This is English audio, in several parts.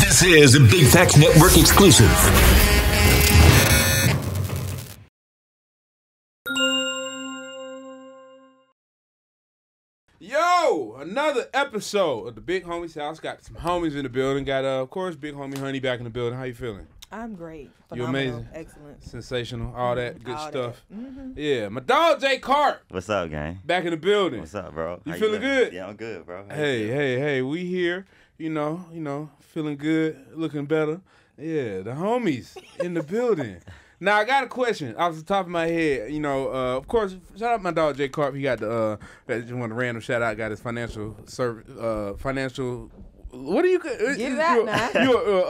This is a Big Facts Network exclusive. Yo, another episode of the Big Homies House. Got some homies in the building. Got, uh, of course, Big Homie Hunnii back in the building. How you feeling? I'm great. You're amazing. Excellent. Sensational. All that good All that. stuff. Mhm. Yeah, my dog Jay Carp What's up, gang? back in the building. What's up, bro? You How feeling doing? good? Yeah, I'm good, bro. How Hey, hey, hey, we here. You know, you know, feeling good, looking better. Yeah, the homies in the building. Now I got a question off the top of my head. You know, uh, of course, shout out my dog Jay Carp. He got the uh, that just want a random shout out. Got his financial service, uh, financial. What do you? Uh, Get it now. You're uh, uh,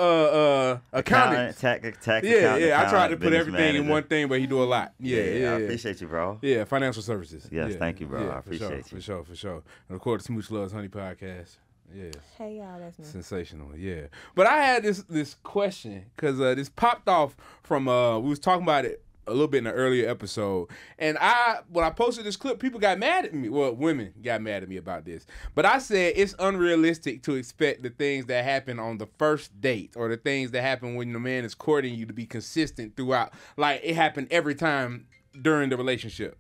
uh, accountant. tax, tax Yeah, accountant, yeah. I tried to put business everything in one thing, but he do a lot. Yeah, yeah. yeah, I appreciate you, bro. yeah, financial services. Yes, Yeah, thank you, bro. I Yeah, for appreciate sure, you. For sure, for sure. And of course, Smooch Loves Honey podcast. Yes. Hey y'all, that's me. Sensational, yeah. But I had this this question because uh, this popped off from uh, we was talking about it a little bit in an earlier episode, and I when I posted this clip, people got mad at me. Well, women got mad at me about this, but I said it's unrealistic to expect the things that happen on the first date or the things that happen when the man is courting you to be consistent throughout. Like it happened every time during the relationship.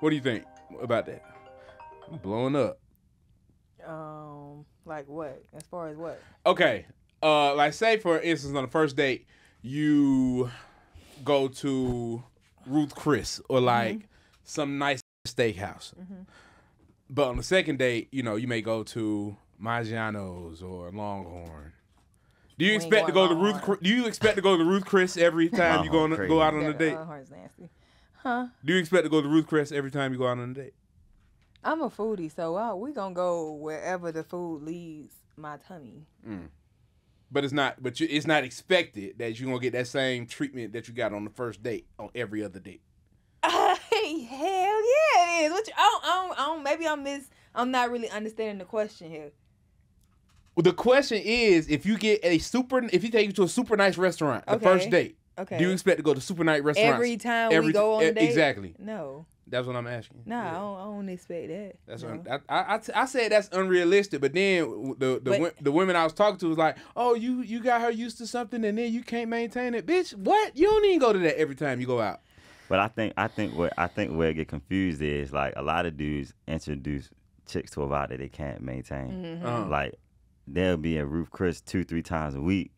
What do you think about that? I'm blowing up. Um, like what? As far as what? okay uh like say for instance on the first date you go to ruth chris or like some nice steakhouse but on the second date you know you may go to Maggiano's or longhorn do you We expect to go to ruth Chris- do you expect to go to ruth chris every time you go, on, go out on a date Longhorn's nasty. Huh? do you expect to go to ruth chris every time you go out on a date I'm a foodie, so uh, we gonna go wherever the food leads my tummy. but it's not but you, it's not expected that you're gonna get that same treatment that you got on the first date on every other date Hey, hell yeah, it is. What you, I don't, I don't, I don't, maybe I'm miss. I'm not really understanding the question here. Well, the question is, if you get a super, if you take you to a super nice restaurant, the Okay. first date, Okay. do you expect to go to super nice restaurants Every time every we go on a date? Exactly. No, That's what I'm asking. nah, I, don't, I don't expect that. That's no. what I, I, I, t- I said that's unrealistic, but then the the, But- wo- the women I was talking to was like, "Oh, you you got her used to something, and then you can't maintain it, bitch. What? You don't even go to that every time you go out. But I think I think what I think where it get confused is like a lot of dudes introduce chicks to a vibe that they can't maintain. Mm-hmm. Uh-huh. Like they'll be at Ruth Chris two three times a week,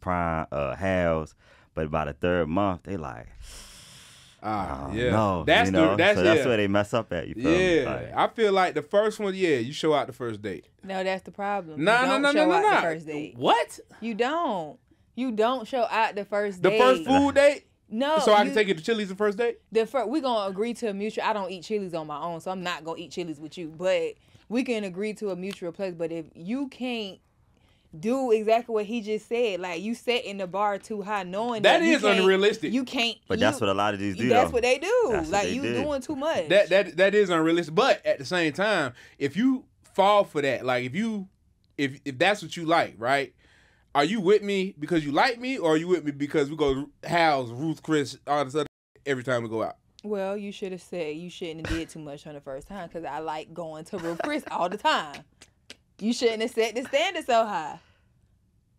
prime uh house, but by the third month they like, Ah, oh, yeah, no, that's you know? the that's so that's yeah. where they mess up at. You feel yeah, Like, I feel like the first one, yeah, you show out the first date. No, that's the problem. No, no, no, no, no, no. first date. What? You don't. You don't show out the first The date. first food date? No. so I you- can take you to Chili's the first date? the first. We gonna agree to a mutual. I don't eat chilies on my own, so I'm not gonna eat chilies with you. But we can agree to a mutual place. But if you can't do exactly what he just said, like you setting the bar too high, knowing That that, you unrealistic. You can't. but you- that's what a lot of these do. That's though. what they do. That's what like they you do. doing too much. That that that is unrealistic. But at the same time, if you fall for that, like if you if if that's what you like, right? Are you with me because you like me, or are you with me because we go house Ruth, Chris, all this other every time we go out? Well, you should have said you shouldn't have did too much on the first time because I like going to Ruth Chris all the time. You shouldn't have set the standard so high.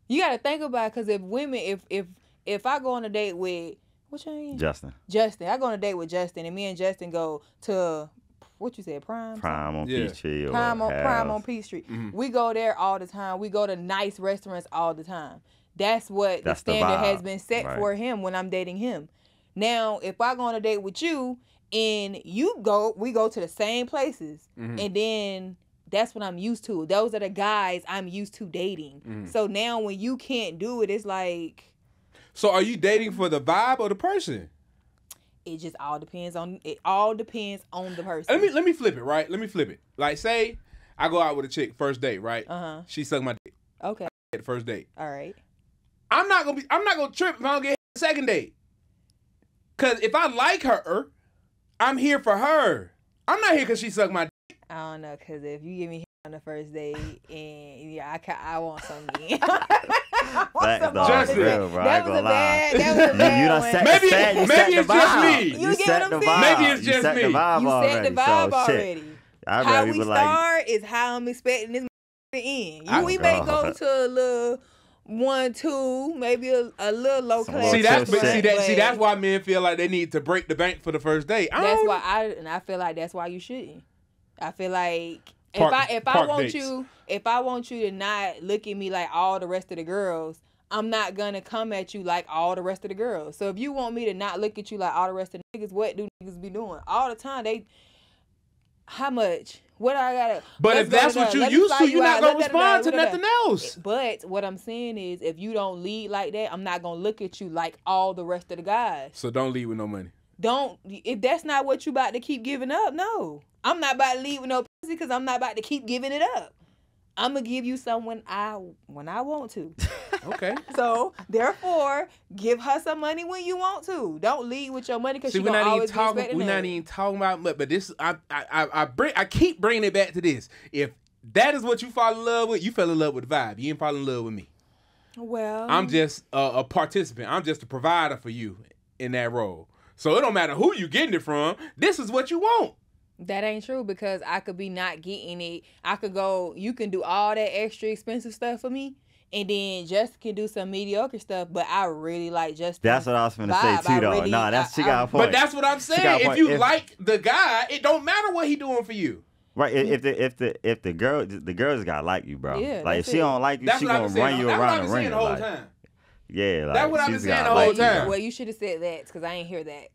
You got to think about it, because if women, if if if I go on a date with what's your name, Justin Justin, I go on a date with Justin, and me and Justin go to what you said, Prime. Prime on Yeah. Peachtree Prime on Prime House. on Peachtree. Mhm. We go there all the time. We go to nice restaurants all the time. That's what That's the the standard has been set right. for him when I'm dating him. Now, if I go on a date with you and you go, we go to the same places, Mhm. and then that's what I'm used to. Those are the guys I'm used to dating. Mhm. So now when you can't do it, it's like So are you dating for the vibe or the person? it just all depends on it. All depends on the person. Let me let me flip it, right? Let me flip it. Like say I go out with a chick first date, right? Uh huh. She sucked my dick Okay. at the first date. All right. I'm not gonna be. I'm not gonna trip if I don't get the second date. Cause if I like her, I'm here for her. I'm not here cause she sucked my. Dick. I don't know, cause if you give me on the first date and yeah, I ca- I want some again. I want Facts, some Just real, bro. I That ain't was gonna a lie. bad. That was a You, bad you done set, Maybe- set, you maybe set the it's just vibe. me. You You set the I'm vibe. Maybe it's just You set me. the vibe You already. set the vibe so, shit. already. I'd How we be like, start is how I'm expecting this to end. You, I- we may go to a little one, two, maybe a, a little low Some class. See that's but see that see that's why men feel like they need to break the bank for the first date. I That's don't- why I and I feel like that's why you shouldn't. I feel like Park- if I if I want dates. you if I want you to not look at me like all the rest of the girls, I'm not gonna come at you like all the rest of the girls. So if you want me to not look at you like all the rest of the niggas, what do niggas be doing all the time? They how much? What I gotta? But if that's what you used to, you're not gonna let- da- da- respond to nothing else. But what I'm saying is, if you don't lead like that, I'm not gonna look at you like all the rest of the guys. So don't leave with no money. Don't if that's not what you about to keep giving up. No, I'm not about to leave with no pussy because I'm not about to keep giving it up. I'm gonna give you some when I when I want to. Okay. So therefore, give her some money when you want to. Don't lead with your money because she's gonna always be talking. expecting We're not even talking about. But but this, I I I I, bring, I keep bringing it back to this. If that is what you fall in love with, you fell in love with the vibe. You didn't fall in love with me. Well, I'm just a, a participant. I'm just a provider for you in that role. So it don't matter who you getting it from. This is what you want. That ain't true because I could be not getting it. I could go, you can do all that extra expensive stuff for me, and then Justin can do some mediocre stuff, but I really like Justin. That's what I was gonna vibe. say too, though. really- nah, that's she I- got I- a point. But that's what I'm saying. If you If- like the guy, it don't matter what he doing for you. right. If, if the if the if the girl the girls got like you, bro. Yeah, like if she it. don't like you, That's she gonna been saying. run you That's what I've around been the saying ring. the whole Like, time. Yeah, like That's what I've been saying the whole like you. time. Well, you should have said that because I ain't hear that.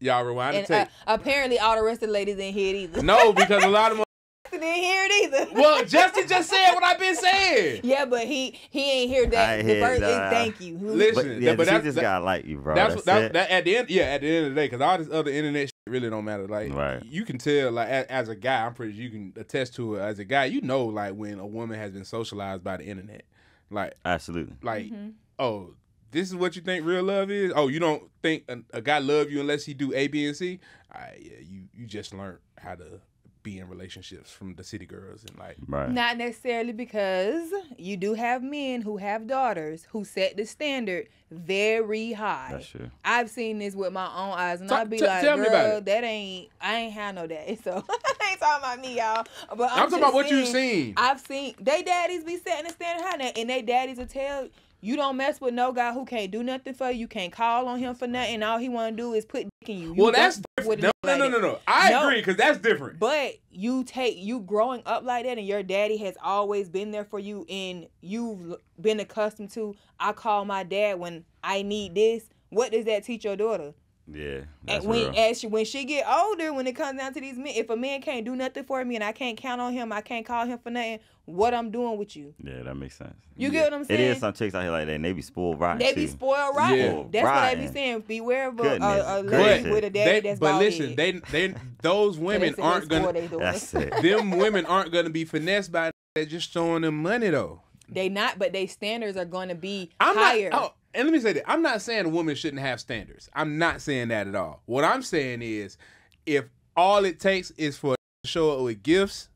Y'all rewind the And uh, tape. apparently, all the rest of the ladies didn't hear it either. no, because a lot of them. didn't hear it either. Well, Justin just said what I've been saying. yeah, but he he ain't hear I that. ain't The hear first is that. thank you. Listen, But yeah, but she that's, just that- got like you, bro. that's, That's, that, it. that at the end. Yeah, at the end of the day, because all this other internet shit really don't matter. Like, Right. you can tell, like, as, as a guy, I'm pretty sure you can attest to it. As a guy, you know, like, when a woman has been socialized by the internet, like, Absolutely. like, Mm-hmm. Oh, this is what you think real love is. Oh, you don't think a, a guy love you unless he do A, B, and C. All right, yeah, you you just learned how to be in relationships from the city girls and like. Right. Not necessarily because you do have men who have daughters who set the standard very high. That's true. I've seen this with my own eyes, and Ta- I'd be t- like, tell me "Girl, about that ain't. I ain't had no daddy, so I ain't talking about me, y'all. But I'm, I'm, talking about just what you've seen. I've seen they daddies be setting the standard high, now, and they daddies will tell you don't mess with no guy who can't do nothing for you. You can't call on him for nothing. All he want to do is put dick in you. You well, that's different. No, no, no, no, no. I No. agree because that's different. But you take you growing up like that, and your daddy has always been there for you, and you've been accustomed to. I call my dad when I need this. What does that teach your daughter? Yeah. That's and when real. as she, when she get older, when it comes down to these men, if a man can't do nothing for me and I can't count on him, I can't call him for nothing. What I'm doing with you? yeah, that makes sense. You Yeah. get what I'm saying? is some chicks out here like that, and they be spoiled rotten They be too. spoiled rotten. Yeah. That's what I be saying. Beware of a, a, a lady gracious. with a daddy They- that's but listen, head. they they those women They aren't gonna. That's it. them women aren't gonna be finessed by. They're just showing them money though. They not, but they standards are going to be I'm higher. not. Oh, and let me say that I'm not saying a woman shouldn't have standards. I'm not saying that at all. What I'm saying is, if all it takes is for to show up with gifts,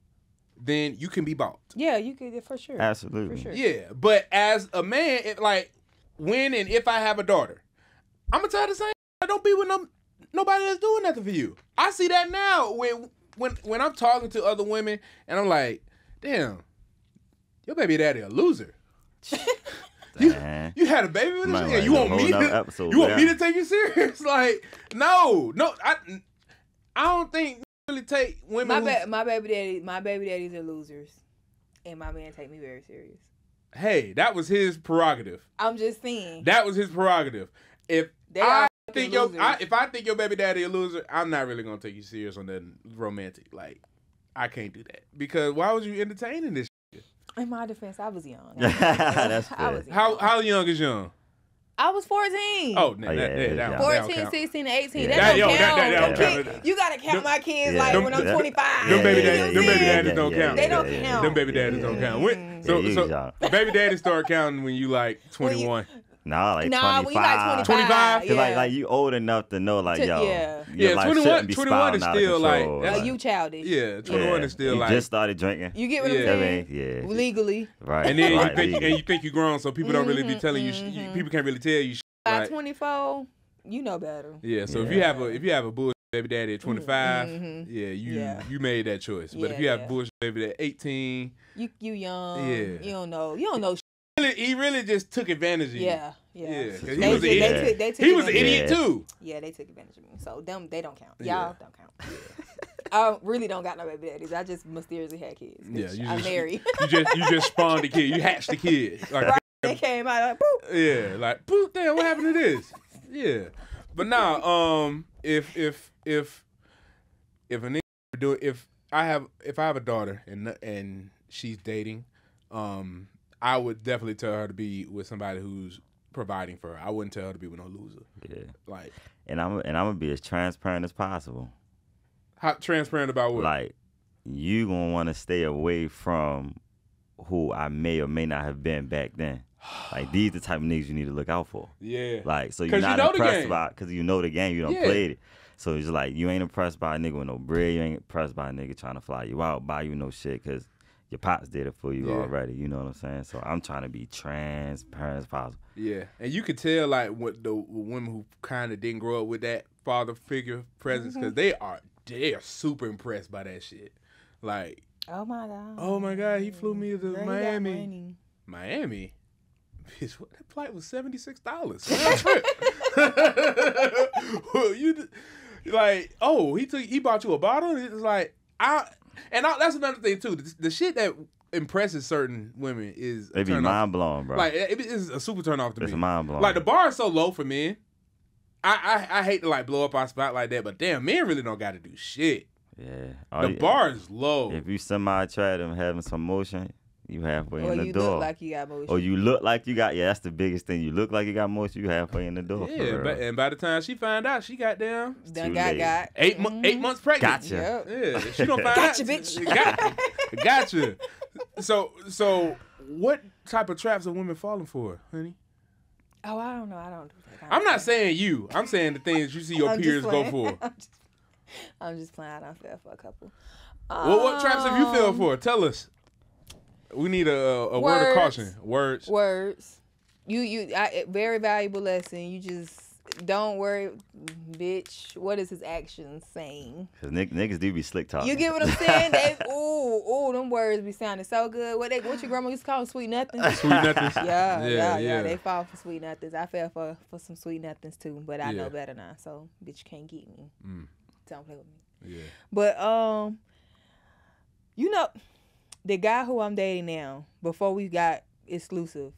then you can be bought. Yeah, you could for sure. Absolutely. For sure. Yeah, but as a man, it, like when and if I have a daughter, I'm gonna tell her the same. Don't be with no nobody that's doing nothing for you. I see that now when when when I'm talking to other women and I'm like, damn, your baby daddy a loser. Man. You had a baby with this Might nigga. You a want me to? episode You want me to take you serious? Like, no, no. I, I don't think really take women. My ba- my baby daddy, my baby daddies are losers, and my man take me very serious. hey, that was his prerogative. I'm just saying. That was his prerogative. If They I think your. I, if I think your baby daddy a loser, I'm not really gonna take you serious on that romantic. Like, I can't do that because why was you entertaining this? In my defense, I was young. That's I was young. How how young is young? I was 14. Oh, nah, Oh, yeah, that, yeah, that, yeah. don't- that 14, count. 16, 18. Yeah. That, That- don't yo, count. that- that Them don't count. You gotta count Them- my kids Yeah. like Them- when I'm 25. Them baby daddies, them baby daddies don't count. They don't count. Them baby daddies don't count. When, so Yeah, you so baby daddies start counting when you like 21. Nah, like Nah, 25. when you like 25. 25? Yeah. Cause like, like you old enough to know, like, To- yo, yeah. Yeah, life 21 21 is spiraling out of still, like, control. that's- Uh, you childish. Yeah, 21 is still you like. just started drinking. You get what Yeah. I'm I mean, yeah, Legally. right. and then right, you think and you think you're grown, so people don't really be Mhm, telling you, sh- you. mhm. People can't really tell you. Sh- By like, 24, you know better. yeah, so if you have a if you have a bullshit baby daddy at 25, Mhm. yeah, you Yeah. you made that choice. But if you have yeah. bullshit baby at 18, You you young. Yeah. You don't know. You don't know. Really, he really just took advantage of you. Yeah, yeah. Yeah, 'cause he They, was idiot. they took, they took He was an idiot Yeah. too. Yeah, they took advantage of me. So them, they don't count. Y'all Yeah. don't count. I really don't got no baby daddies. I just mysteriously had kids. Yeah, you I'm just- married. You just you just spawned the kid. You hatched the kid. Like they came out like, boop. yeah, like boop. Damn, what happened to this? Yeah, but now, um, if if if if an do if I have if I have a daughter and and she's dating, um, I would definitely tell her to be with somebody who's providing for her. I wouldn't tell her to be with no loser. Yeah. Like And I'm and I'm gonna be as transparent as possible. how transparent about what? Like you gonna want to stay away from who I may or may not have been back then. Like these the type of niggas you need to look out for. yeah, Like so you're 'Cause you not know impressed by because you know the game. You don't Yeah. played it. So it's like you ain't impressed by a nigga with no bread. You ain't impressed by a nigga trying to fly you out, buy you no shit because your pops did it for you Yeah. already. You know what I'm saying? So I'm trying to be transparent as possible. Yeah, and you could tell like what the women who kind of didn't grow up with that father figure presence because mm-hmm. they are they are super impressed by that shit. Like, Oh my god. oh my god, he flew me to Girl, Miami. Miami, bitch, what that flight was seventy six dollars. you like, oh, he took he bought you a bottle. It's like I and I, that's another thing too. The, the shit that impresses certain women is They be mind blown, bro. Like it, it's a super turn off to it's me. mind blowing. Like the bar is so low for men. I, I I hate to like blow up our spot like that, but damn, men really don't got to do shit. yeah. The oh, you- bar is low. If you semi attractive and having some motion, you halfway Or in the you door. look like you got motion. or you look like you got yeah, that's the biggest thing. You look like you got motion, you halfway in the door. yeah, but, and by the time she find out, she got down Done got late. got. 8 mo- eight months pregnant. Gotcha. Yep. Yeah, she gonna find Gotcha, out. bitch. Got, gotcha. So so what type of traps are women falling for, honey? Oh, I don't know. I don't do that. I'm not saying you. I'm saying the things you see your I'm peers go for. I'm just, I'm just playing. I don't feel for a couple. What what traps have you fell Um, for? Tell us. We need a, a word of caution. Words. Words. You you I, very valuable lesson. You just don't worry, bitch. What is his actions saying? Cause nick, niggas do be slick talking. You get what I'm saying? They, ooh, ooh, them words be sounding so good. What they, what your grandma used to call them? Sweet nothings. Sweet nothings. Yeah, yeah, yeah, yeah. They fall for sweet nothings. I fell for for some sweet nothings too, but I Yeah. know better now. So, bitch, can't get me. Mm. Don't play with me. Yeah. But um, you know, the guy who I'm dating now, before we got exclusive,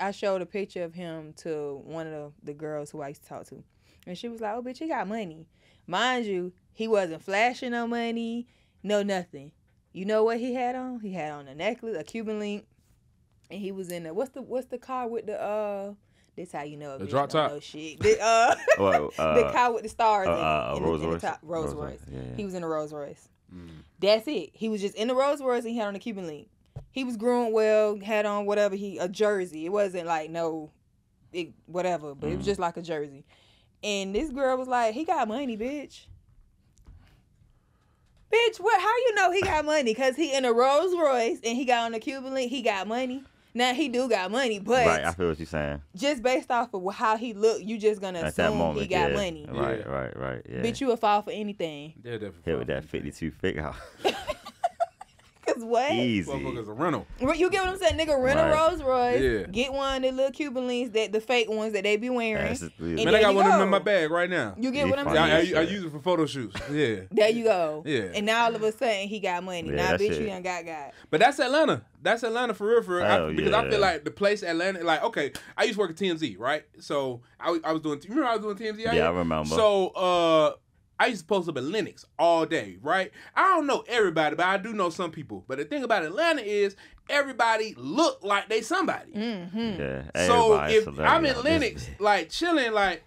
I showed a picture of him to one of the, the girls who I used to talk to, and she was like, "Oh, bitch, he got money." Mind you, he wasn't flashing no money, no nothing. You know what he had on? He had on a necklace, a Cuban link, and he was in the what's the what's the car with the uh. This how you know a The drop top? know shit. The, uh, Well, uh, the car with the stars uh, in, it, uh, in the- Rolls in the Royce. top. Rolls, Rolls Royce. Royce, yeah, yeah. He was in a Rolls Royce. Mm. That's it. He was just in the Rolls Royce and he had on a Cuban link. He was growing well, had on whatever he a jersey. It wasn't like no, it, whatever, but it was Mm. just like a jersey. And this girl was like, "He got money, bitch." Bitch, what? How you know he got money? Cause he in a Rolls Royce and he got on a Cuban link. He got money. Now he do got money, but right, I feel what you're saying. just based off of how he looked, you just gonna At that assume moment, he got yeah. money. Right, Yeah. right, right. Yeah. Bitch, you would fall for anything. Yeah, definitely. hit with that 52 figure. Cause what? Easy. Motherfuckers a rental. You get what I'm saying, nigga? Rent Right. a Rolls Royce. Yeah. Get one of the little Cuban links that the fake ones that they be wearing. That's just- And Man, there I got you one of them in my bag right now. You get He what I'm funny Yeah, I, saying? I, I use it for photo shoots. Yeah. There you go. Yeah. And now all of a sudden he got money. Yeah, now bitch shit. you done got got. But that's Atlanta. That's Atlanta for real, for real. I, Hell because I feel like the place Atlanta, like okay, I used to work at TMZ, right? So I, was- I was doing. You remember I was doing TMZ? out Yeah, I here? remember. So uh, I used to post up at Lenox all day, right? I don't know everybody, but I do know some people. But the thing about Atlanta is everybody look like they somebody. Mm-hmm. yeah, So if celebrity I'm in out Lenox, like chilling, like,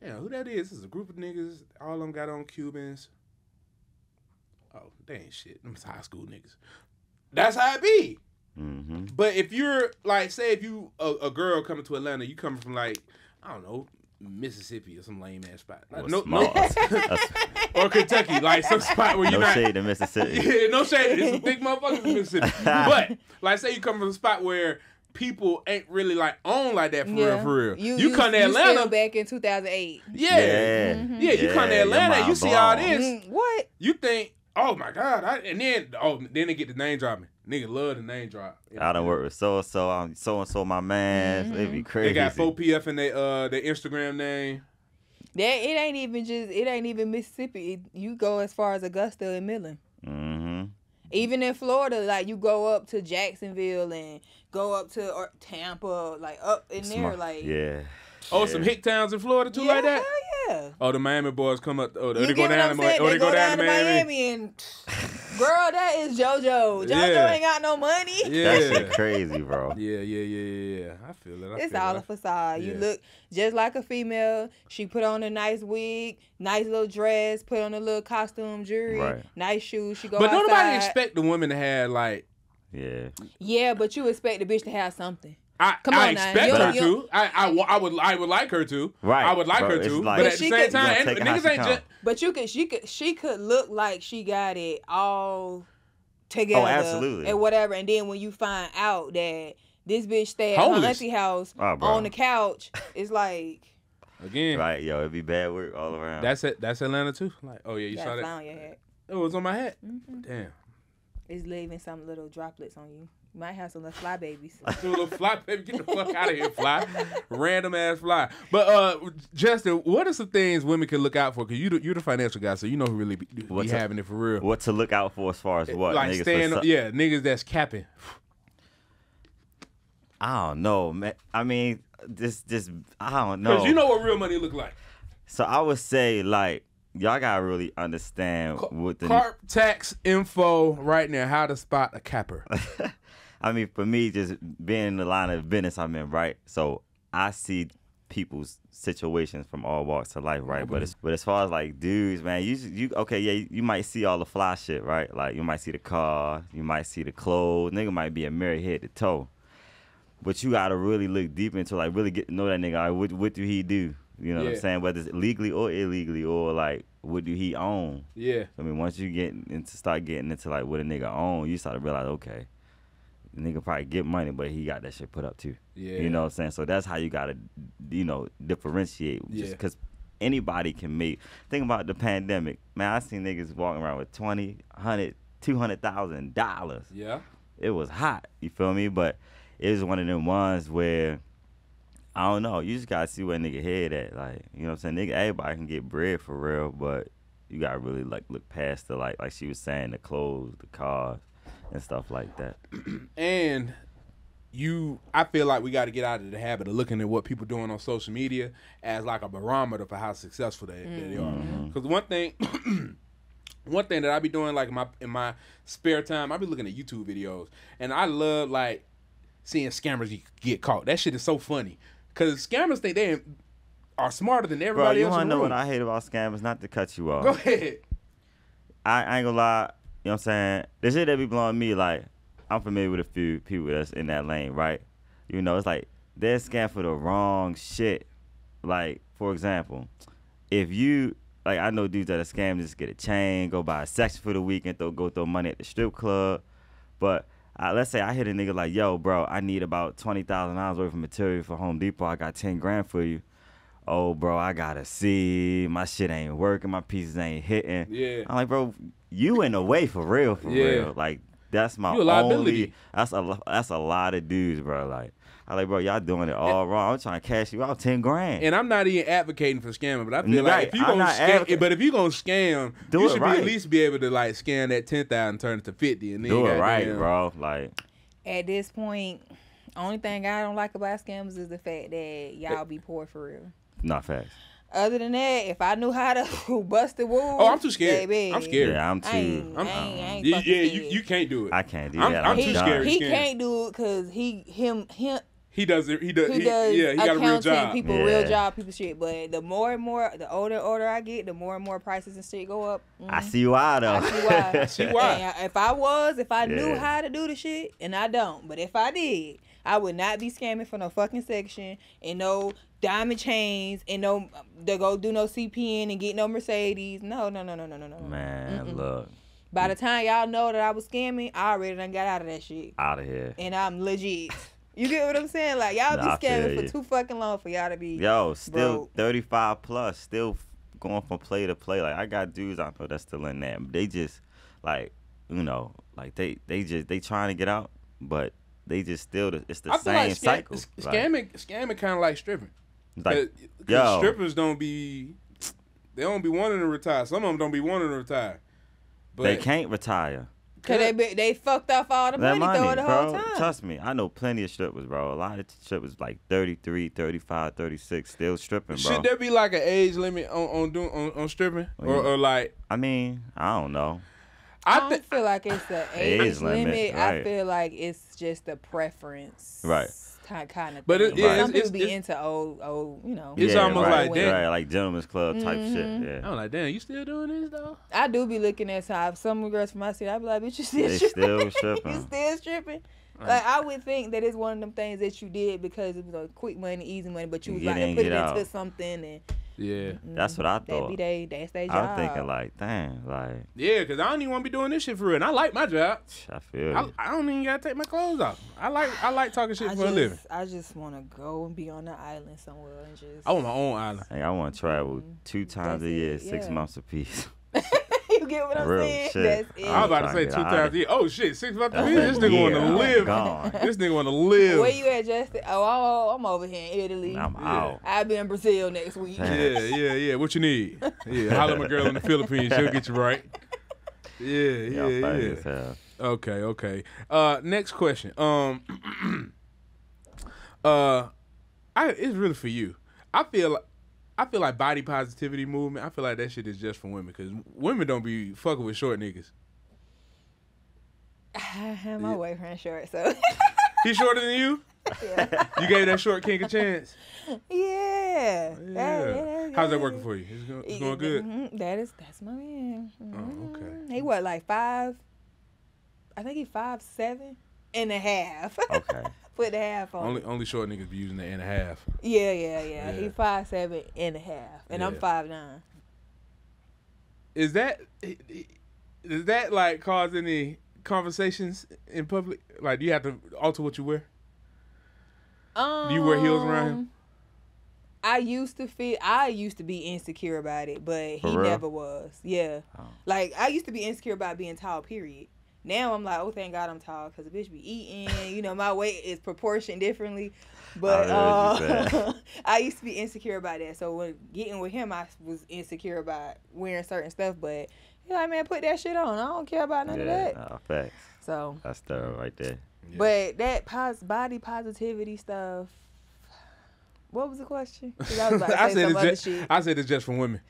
yeah, who that is? This is a group of niggas. All of them got on Cubans. Oh, they ain't shit. Them high school niggas. That's how it be. Mhm. But if you're like, say, if you a, a girl coming to Atlanta, you coming from like, I don't know, Mississippi or some lame ass spot, Like, no, no, or Kentucky, like some spot where you're no not. shade to Mississippi. Yeah, no shade. It's some big motherfuckers in Mississippi. But like, say you come from a spot where people ain't really like on like that for real, for real. You, come to Atlanta, still back in 2008. yeah, Yeah, yeah. You come to Atlanta, you mind see all this, Mm, what? you think, oh my god, I, and then oh, then they get the name dropping. Nigga love the name drop. I done work with so and so, I'm so and so my man. It'd be crazy. They got 4PF in their uh their Instagram name. That it ain't even just it ain't even Mississippi. It, you go as far as Augusta and Midland. Mm-hmm. Even in Florida, like you go up to Jacksonville and go up to or Tampa, like up in there, like yeah. Oh, Yeah. some hick towns in Florida too, yeah, like that. hell yeah. Oh, the Miami boys come up. Oh, You they get go what down I'm to saying? Miami. Oh, they go down to Miami. and girl, that is JoJo. JoJo Yeah. ain't got no money. That Yeah. shit crazy, bro. Yeah, yeah, yeah, yeah, yeah. I feel it. I It's feel all it. a facade. You look just like a female. She put on a nice wig, nice little dress, put on a little costume, jewelry, Right. nice shoes. She go But don't outside. nobody expect the women to have like. Yeah. Yeah, but you expect the bitch to have something. I, Come I on now. expect You- her you- to. I, I, I would I would like her to. Right, I would like bro, her to. like- but But at the she same could- time, and take it how niggas ain't just. But you could she could she could look like she got it all together. Oh, absolutely. And whatever. And then when you find out that this bitch stay at Homeless. her auntie house Oh, on the couch, it's like Again, Right, yo, it'd be bad work all around. that's it. That's Atlanta too. Like, oh yeah, you you saw that? on your head. It was on my head. Mm-hmm. Damn. It's leaving some little droplets on you. You might have some little fly babies. Do a little fly, baby. Get the fuck out of here, fly. Random ass fly. But uh, Justin, what are some things women can look out for? Cause you the, you're the financial guy, so you know who really be, be What's up? having it for real. what to look out for as far as what? like niggas for staying, su- yeah, niggas that's capping. I don't know, man. I mean, this, this, I don't know. Cause you know what real money look like. So I would say, like, y'all gotta really understand what the. Carp tax info right now. How to spot a capper. I mean, for me, just being in the line of business I'm in, right? So I see people's situations from all walks of life, right? But mm-hmm. as but as far as like dudes, man, you you okay? Yeah, you might see all the fly shit, right? Like you might see the car, you might see the clothes. Nigga might be a married head to toe, but you gotta really look deep into like really get to know that nigga. Like, what what do he do? You know what I'm saying? Whether it's legally or illegally, or like what do he own? Yeah. I mean, once you get into start getting into like what a nigga own, you start to realize, okay, the nigga probably get money, but he got that shit put up too. Yeah. You know what I'm saying? So that's how you gotta, you know, differentiate. Yeah. Just because anybody can make. Think about the pandemic, man. I seen niggas walking around with twenty, hundred, two hundred thousand dollars. Yeah. It was hot. You feel me? But it was one of them ones where. I don't know. You just gotta see where nigga head at. Like, you know what I'm saying? Nigga, everybody can get bread for real, but you gotta really like look past the like like she was saying, the clothes, the cars, and stuff like that. and you i feel like we got to get out of the habit of looking at what people doing on social media as like a barometer for how successful they, they mm. are mm-hmm. because one thing one thing that i be doing like in my in my spare time i be looking at youtube videos and i love like seeing scammers get caught that shit is so funny because scammers think they are smarter than Bro, everybody you else wanna know room. what I hate about scammers? Not to cut you off. go ahead I, I ain't gonna lie, you know what I'm saying? The shit that be blowing me, like, I'm familiar with a few people that's in that lane, right? You know, it's like they're scam for the wrong shit. Like, for example, if you like I know dudes that are scam just get a chain, go buy a section for the weekend, throw go throw money at the strip club. But let's say I hit a nigga like, yo, bro, I need about twenty thousand dollars worth of material for Home Depot. I got ten grand for you. Oh, bro, I gotta see. My shit ain't working. My pieces ain't hitting. Yeah. I'm like, bro, you in the way for real, for Yeah. real. Like that's my You a only. That's a that's a lot of dudes, bro. Like I like, bro, y'all doing it all wrong. I'm trying to cash you out ten grand. And I'm not even advocating for scamming, but I feel like Right, if you I'm gonna not scam, advocating. but if you gonna scam, Do you it should be right. at least be able to like scan that ten thousand, turn it to fifty, and then Do it goddamn- right, bro. Like At this point, only thing I don't like about scams is the fact that eh, y'all be poor for real. not fast. Other than that, if I knew how to bust the wool, Oh, I'm too scared. Baby, I'm scared. Yeah, I'm I too. ain't, I I'm- ain't, I ain't Yeah, yeah, you, you can't do it. I can't do I'm- that. I'm I'm, too scared. He Scared. can't do it because he him him he does it. He does. he, He, does yeah, he got a real job. people Yeah. real job people shit. But the more and more, the older and older I get, the more and more prices and shit go up. Mm. I see why though. I see why. I see why. And if I was, if I knew how to do the shit, and I don't, but if I did, I would not be scamming for no fucking section and no diamond chains and no to go do no CPN and get no Mercedes. No, no, no, no, no, no, no. Man, look, By the time y'all know that I was scamming, I already done got out of that shit, out of here. and I'm legit. You get what I'm saying? Like y'all Nah, be feel scamming you. for too fucking long for y'all to be. Yo, still Bro. 35 plus, still going from play to play. Like I got dudes I know that's still in there. They just like, you know, Like they they just they trying to get out, but they just still the, it's the I feel same like scam, cycle. s- Like, scamming, scamming kind of like stripping. Like, 'Cause- 'cause yo. strippers don't be, they don't be wanting to retire. Some of them don't be wanting to retire. But they can't retire. Cause they be, they fucked off all the money, money, through the bro. whole time. Trust me, I know plenty of strippers, bro. A lot of strippers like 33, 35, 36, still stripping, bro. Should there be like an age limit on on doing on, on stripping, or, or like I mean, I don't know. I I don't think feel like it's an Age age limit, limit. I feel like it's just a preference. Right. Kind, kind of. But it- thing. yeah, Some it's- people it's- be into old, old, you know. It's yeah, almost right, like that. right, like gentleman's club type shit. Mm-hmm. Yeah, I'm like, damn, you still doing this though? I do be looking at some some girls from my city. I be like, bitch, you still They stripping? still you still stripping? Like I would think that it's one of them things that you did because it was a quick money, easy money, but you was like to put get it into something and Yeah, That's what I mm-hmm. that thought. be they that's their job. I'm thinking like, damn, like yeah, because I don't even want to be doing this shit for real. And I like my job. I feel I. I don't even gotta take my clothes off. I like I like talking shit I for a living. just, I just want to go and be on the island somewhere and just. I want my own island. Hey, I want to travel mm-hmm. two times That's a year, it, six yeah. months apiece. you get what I'm Real saying? shit. That's it. I was about to say to two times a year. Oh shit, six months a That's year. a This nigga want to live. gone. This nigga want to live. Where you at, Justin? Oh, oh, I'm over here in Italy. I'm Yeah. out. I'll be in Brazil next week. Yeah, yeah, yeah. What you need? Yeah, holler my girl in the Philippines. She'll get you right. Yeah, yeah, Y'all yeah. Okay, okay. Uh, next question. Um, uh, I it's really for you. I feel like. I feel like body positivity movement. I feel like that shit is just for women because women don't be fucking with short niggas. I have my boyfriend short, so he's shorter than you. yeah. You gave that short king a chance. yeah. Yeah. How's that working for you? It's going, it's going good. Mhm, That is that's my man. Oh, okay. Mhm. He what like five? I think he five seven and a half. Okay. Put the half on. Only only short niggas be using the and a half. yeah, yeah, yeah, Yeah. He five seven and a half, and I'm five nine. Is that is that like cause any conversations in public? Like, do you have to alter what you wear? Um, Do you wear heels around him? I used to feel I used to be insecure about it, but he real? never was. Yeah, Oh. like I used to be insecure about being tall. Period. Now I'm like, oh, thank God I'm tall because the bitch be eating. You know, my weight is proportioned differently. But I uh, I used to be insecure about that. So when getting with him, I was insecure about wearing certain stuff. But he's like, man, put that shit on. I don't care about none of that. nah, facts. So, That's thorough right there. but that pos- body positivity stuff. What was the question? I was about to I said some it's other just, shit. I said it's just for women.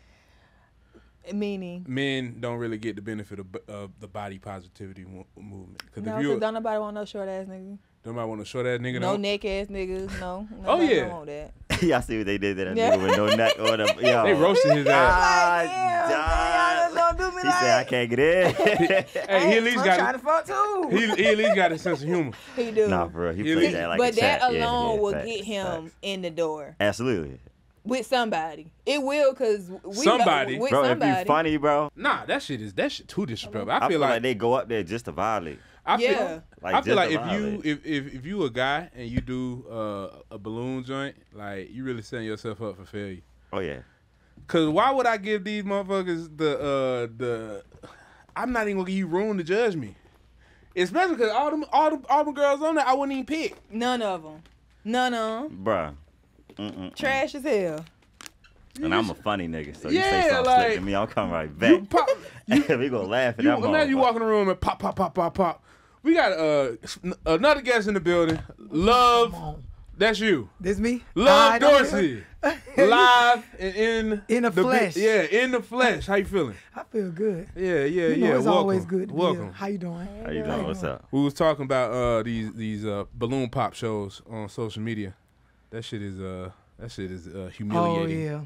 Meaning, Men don't really get the benefit of uh, the body positivity mo- movement. Because no, if you don't nobody want no short ass nigga. nobody want to short ass nigga, No don't- neck ass niggas. No. Oh, nobody yeah. Don't want that. Y'all see what they did to that Yeah. nigga with no neck or the yo. they roasted his ass. Like, damn, dog. man, y'all just don't do me He like said I can't get in. Hey, he at least I'm got trying to fuck too. he, he at least got a sense of humor. He do. nah, for real. He He- played that like but a that champ. Yeah, alone yeah, will facts, get him facts. in the door Absolutely. With somebody. It will, cause we Somebody. know, with Bro, somebody. if you funny, bro, Nah, that shit is that shit too disrespectful. I I feel like they go up there just to violate. I feel, Yeah. Like, I feel like to if you if, if if you a guy and you do uh, a balloon joint, like you really setting yourself up for failure. Oh yeah. Cause why would I give these motherfuckers the uh the? I'm not even gonna give you room to judge me, especially cause all them all the all the girls on there I wouldn't even pick. None of them. None of them. Bruh. Mm-mm. Trash as hell. And I'm a funny nigga, so you Yeah, say something like- slick to me, I'll come right You back. pop, we gonna laugh at you, that imagine you walk in the room and pop pop pop pop pop. We got uh another guest in the building. Love, that's you. This me? Love Hi, Dorsey, live and in In the bi- flesh. yeah, in the flesh. How you feeling? I feel good. Yeah, yeah, You know, yeah. it's Welcome. always good. To be Welcome. here. How you doing? How you doing? What's up? We was talking about uh these these uh balloon pop shows on social media. That shit is uh that shit is uh Oh humiliating. yeah.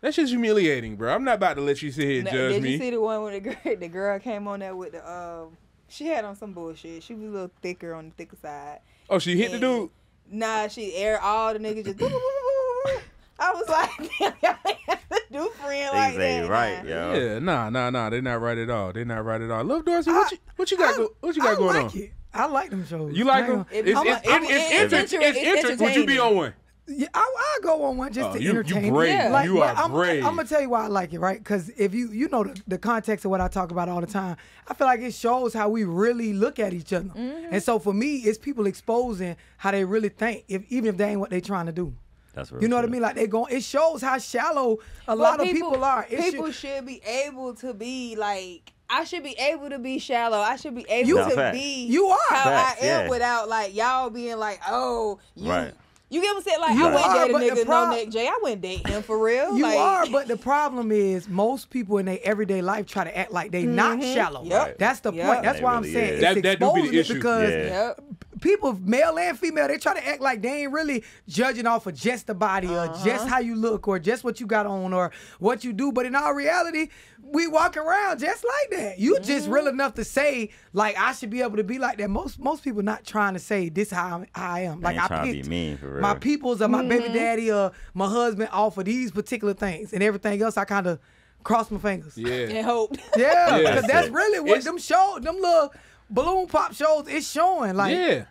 That shit's humiliating, bro. I'm not about to let you sit here and Now, judge did me. you see the one where the girl, the girl came on there with the um? She had on some bullshit. She was a little thicker on the thicker side. oh, she hit the dude. Nah, she air all the niggas just. I was like, damn, y'all ain't have to do friend like Things ain't that. right, nah. yo. Yeah, nah, nah, nah. They're not right at all. They're not right at all. Love Dorsey, what I- you what you got I- go, what you got I going like on? it. I like them shows. You like them? ain't It- It's, I'm it's, it's, it's it's it's interest. Would you be on one? Yeah, I I go on one just Oh, to you- you entertain. brave. Yeah. You are I'm, brave. I'm gonna tell you why I like it, right? Because if you you know the, the context of what I talk about all the time, I feel like it shows how we really look at each other. Mm-hmm. And so for me, it's people exposing how they really think, if even if they ain't what they trying to do. That's real You know what I mean? Like they go. It shows how shallow a But lot of people are. It people should- should, be able to be like. I should be able to be shallow. I should be able You- to No, facts. be You are. how Facts, I am yeah. without like y'all being like, oh, you. Right. You get what I'm saying? Like You I wouldn't are, date a but the nigga no prob- neck Jay. I wouldn't date him for real. You like, are, but the problem is most people in their everyday life try to act like they not shallow. Mm-hmm. Yep. That's the Yep. point. That's They why I'm saying is. it's That- that do be the issue. because Yeah. Yep. People, male and female, they try to act like they ain't really judging off of just the body or Uh-huh. just how you look or just what you got on or what you do. But in all reality, we walk around just like that. You just Mm-hmm. real enough to say like I should be able to be like that. Most most people not trying to say this how, I'm- how I am. Like ain't I trying to be picked mean, for my peoples or my Mm-hmm. baby daddy or my husband off of these particular things and everything else. I kind of cross my fingers. Yeah. And hope. Yeah, Yeah. because That's that's really what It's- them show, them little balloon pop shows is showing. Like, Yeah.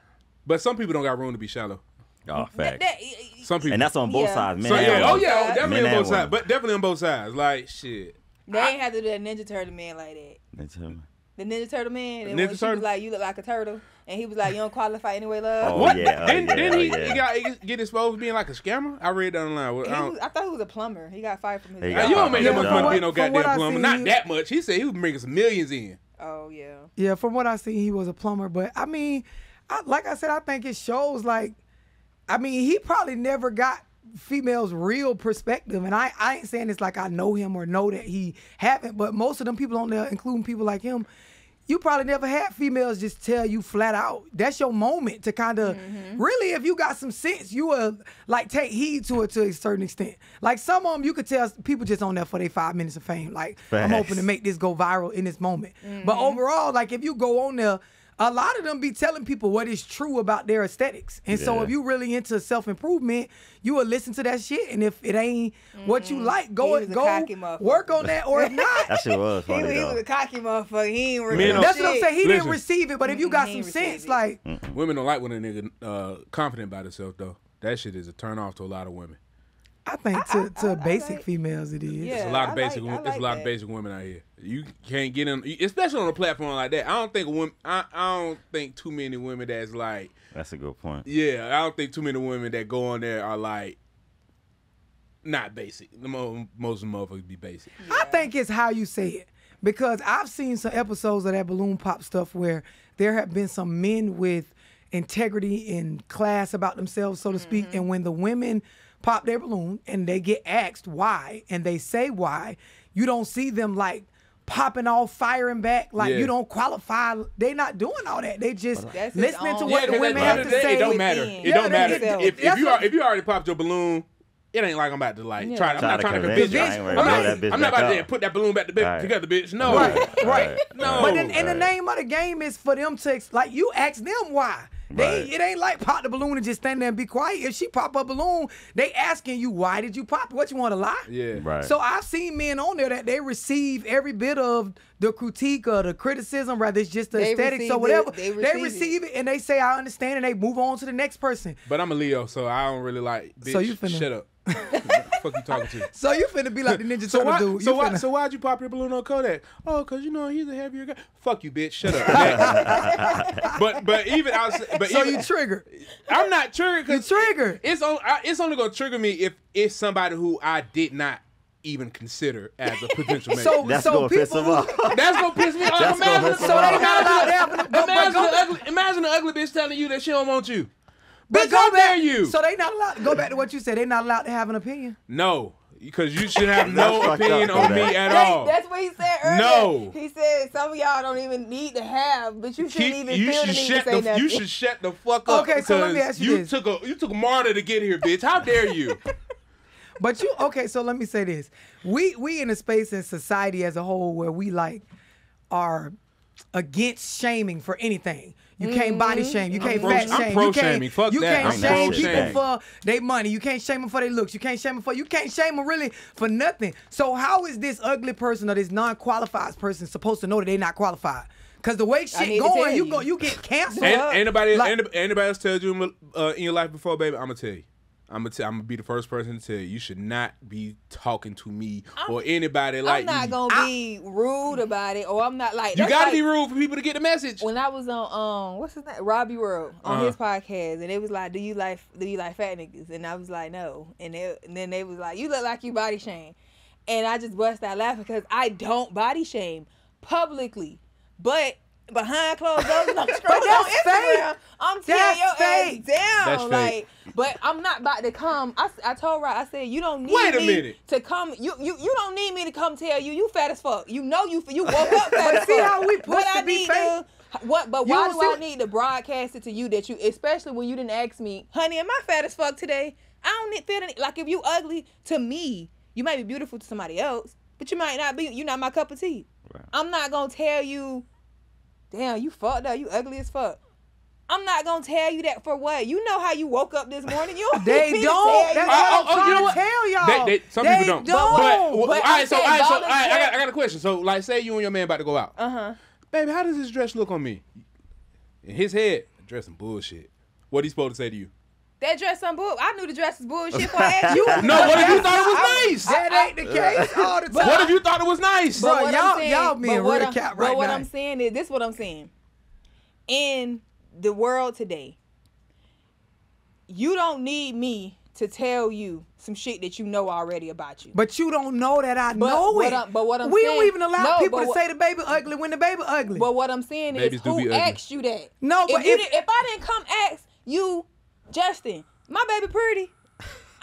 But some people don't got room to be shallow. Oh, facts. That- Some people. And that's on both Yeah. sides, man. so, oh, yeah. Oh yeah. Men Definitely and on both sides. But definitely on both sides. Like shit. They ain't have to do that Ninja Turtle man like that. That's him. The Ninja Turtle man. And Ninja when she Turtle? was like, "You look like a turtle," and he was like, "You don't qualify anyway, love." Oh, What? yeah, oh, didn't yeah, didn't oh, he, yeah. he got he get exposed being like a scammer? I read that online. Well, I was, I thought he was a plumber. He got fired from his job. You don't make that much money what- being no from what goddamn plumber. seen, Not he- that much. He said he was bringing some millions in. Oh yeah. yeah, from what I see, he was a plumber. But I mean, I, like I said, I think it shows like, I mean, he probably never got females' real perspective. And I, I ain't saying it's like I know him or know that he haven't, but most of them people on there, including people like him, you probably never had females just tell you flat out. That's your moment to kind of mm-hmm. really, if you got some sense, you will like take heed to it to a certain extent. Like some of them, you could tell people just on there for their five minutes of fame. Like I'm hoping to make this go viral in this moment. But mm-hmm. overall, like if you go on there. A lot of them be telling people what is true about their aesthetics. And so if you really into self-improvement, you will listen to that shit. And if it ain't what you like, go He was a go work on that. Or if not, That shit was He, funny he was a cocky motherfucker. He ain't Men really. don't- That's what I'm saying. He Listen. didn't receive it, but if you got some sense, it. like Women don't like when a nigga uh, confident about himself though. That shit is a turn off to a lot of women. I think I- to, I- to I basic like- females it is. Yeah. It's a lot of basic. like- I it's like a lot that. of basic women out here. You can't get in, especially on a platform like that. I don't think women. I, I don't think too many women that's like. That's a good point. Yeah, I don't think too many women that go on there are like. Not basic. The mo- most motherfuckers be basic. I think it's how you say it. Because I've seen some episodes of that balloon pop stuff where there have been some men with integrity and class about themselves, so to speak. Mm-hmm. And when the women pop their balloon and they get asked why and they say why, you don't see them like popping off, firing back. Like Yeah. you don't qualify. They not doing all that. They just That's listening to what Yeah, the 'cause women have to end of the day, say. It don't matter. within. It Yeah, don't they- matter. they- If, if you are if you already popped your balloon, it ain't like I'm about to like Yeah. try. I'm Try not to trying to convince convince you. you. I ain't I'm ready not, to about- that I'm not back about to put that balloon back, to, Right. together, bitch. No, Right, right. No. But then, and the name of the game is for them to like you ask them why. They Right. it ain't like pop the balloon and just stand there and be quiet. If she pop a balloon, they asking you why did you pop? it? What you want to lie? Yeah. Right. So I've seen men on there that they receive every bit of the critique or the criticism, whether it's just the They aesthetics receive or it. whatever. They They receive receive it and they say I understand and they move on to the next person. But I'm a Leo, so I don't really like. Bitch, So you finna- shut up. Fuck you talking to? So you finna be like the Ninja So Turtle why? dude. So You why? finna- So why'd you pop your balloon on Kodak? Oh, cause you know he's a heavier guy. Fuck you, bitch. Shut up. But but even outside, but so even, you trigger. I'm not triggered. Cause You trigger. It's on. I- It's only gonna trigger me if it's somebody who I did not even consider as a potential mate. So That's so gonna piss people him who- off. That's gonna piss me off. That's gonna Imagine, piss So they off. not allowed to have an- but- but imagine, the ugly, imagine the ugly bitch telling you that she don't want you. But how go back- dare you? So they not allowed. Go back to what you said. They not allowed to have an opinion. No, because you should have no opinion on man. me at They- all. That's what he said earlier. No. He said some of y'all don't even need to have, but you shouldn't Keep- even you feel the should need shut to say the nothing. you should shut the fuck up. Okay, so let me because ask you this. took a you took a martyr to get here, bitch. How dare you? But you okay? So let me say this: we we in a space in society as a whole where we like are against shaming for anything. You can't body shame. You can't pro- fat I'm shame. pro you can't, shaming. Fuck you that. can't I'm shame pro people shaming. for their money. You can't shame them for their looks. You can't shame them for you can't shame them really for nothing. So how is this ugly person or this non-qualified person supposed to know that they're not qualified? Because the way shit need to tell going, you you. go you get canceled. And anybody Like- anybody, anybody else tells you uh, in your life before, baby? I'm gonna tell you. I'm gonna, t- I'm gonna be the first person to tell you, you should not be talking to me or anybody like I'm not me. gonna be rude about it, or I'm not like. you gotta like- be rude for people to get the message. when I was on um what's his name Robbie World on Uh-huh. his podcast and it was like do you like do you like fat niggas and I was like no and, they, and then they was like you look like you body shame and I just bust out laughing because I don't body shame publicly but behind closed doors when I'm scrolling on that's Instagram fake. I'm tearing That's your fake. ass down That's like but I'm not about to come I, s- I told Rob I said you don't need Wait a me minute. to come you, you you don't need me to come tell you you fat as fuck you know you you woke up fat as fuck. see how we What push I be need fake? what? But why don't see I need to broadcast it to you that you, especially when you didn't ask me, honey, am I fat as fuck today? I don't need feel any, like if you ugly to me, you might be beautiful to somebody else, but you might not be. You're not my cup of tea. Right. I'm not gonna tell you, damn, you fucked up, you ugly as fuck. I'm not gonna tell you that for what? You know how you woke up this morning. You don't They need don't. tell you That's that. what I'm Oh, oh, you know trying what? to tell y'all. They, they, some They people don't. don't. But, well, But all I'm so, all right, so all right, I, got, I got a question. So, like, say you and your man about to go out. Uh huh. Baby, how does this dress look on me? In his head, dress some bullshit. What he supposed to say to you? That dress some bull. I knew the dress was bullshit before I asked you. No, what if you thought it was nice? That ain't the case all the time. What if you thought it was nice? Bro, But y'all- saying, y'all being but what real I'm- cat But what. I'm saying is, this what I'm saying. In the world today, you don't need me to tell you some shit that you know already about you. But you don't know that I But know what it. I'm- but what I'm we saying- don't even allow No, people to what- say the baby ugly when the baby ugly. But what I'm saying Babies is, who asked you that? No, if but you if- did, if I didn't come ask you, Justin, my baby pretty.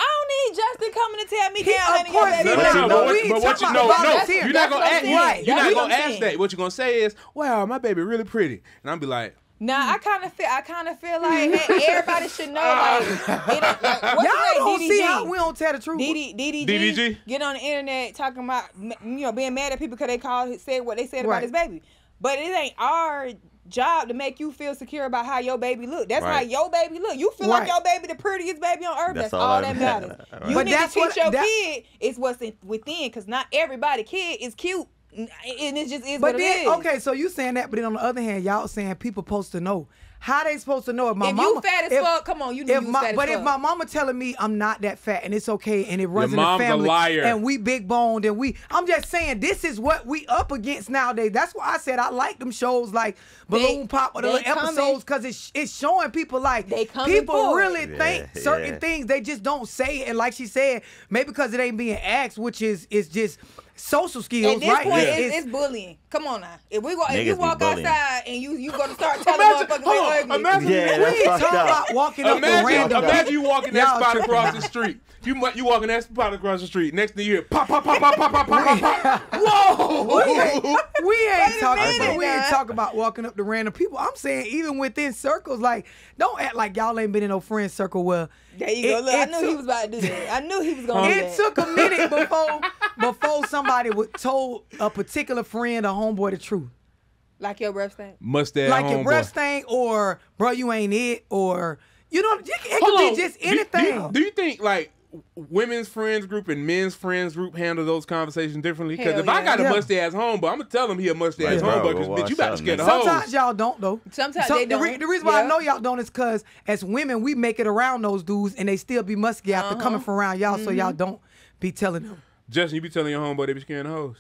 I don't need Justin coming to tell me, He- damn, of honey, your course baby he No, does. pretty." no, No, but, we what, ain't but what you talking know, about no, volunteer. you're That's not gonna what I'm ask saying. that. You're That's not what gonna I'm ask saying. that. What you gonna say is, "Wow, my baby really pretty," and I'll be like, Nah, I kind of feel. I kind of feel like hey, everybody should know. Like, ah. it ain't- like what's Y'all his don't name? see DDG. how we don't tell the truth. DD, DDG, DDG? get on the internet talking about you know being mad at people because they called said what they said about Right. his baby, but it ain't our job to make you feel secure about how your baby look. That's how Right. your baby look. You feel like Right. your baby the prettiest baby on earth. That's, That's all all that that matters. matters. You But need that's to teach what- your that- kid is what's in, within, because not everybody kid is cute, and it just is But what then, it is. okay, so you saying that, but then on the other hand, y'all saying people supposed to know. How they supposed to know if my If mama? you fat as if- fuck, come on, you knew if you was my, fat as But if fuck. my mama telling me I'm not that fat and it's okay and it runs Your in mom's the a family liar. and we big boned and we, I'm just saying this is what we up against nowadays. That's why I said I like them shows like Balloon Pop or the they little coming. episodes because it's it's showing people like They coming people forward. really Yeah, think certain yeah. things they just don't say it. and like she said maybe because it ain't being asked, which is is just social skills, At this right? point, Yeah. it's, it's bullying. Come on now. If we go, if you walk outside and you you gonna start telling Imagine- motherfuckers hold they ugly. imagine- Yeah, we that's talking up. about walking up to Imagine, random. imagine you walking that spot across the street. You you walking that spot across the street. Next thing you hear pop pop pop pop pop pop pop pop. Whoa! We ain't talking minute we ain't talking about walking up to random people. I'm saying even within circles, like don't act like y'all ain't been in no friend circle where There you go. it- Look, I knew took- he was about to do that. I knew he was gonna do It that. took a minute before before somebody would told a particular friend or homeboy the truth. like your breath stink. Mustard like your homeboy. breath stink or bro, you ain't it or you know it, it could on. be just Do- do you- anything. Do you, think like women's friends group and men's friends group handle those conversations differently? Because Hell if I got a Yeah. musty ass homeboy, I'm gonna tell him he a musty ass Like, bro, homeboy go because bitch, you about to up, scare the man. hoes. Sometimes y'all don't though. Sometimes So- they the, don't. the reason why I know y'all don't is because as women we make it around those dudes and they still be musky after Uh-huh. coming from around y'all, so Mm-hmm. y'all don't be telling them. Justin, you be telling your homeboy they be scaring the hoes.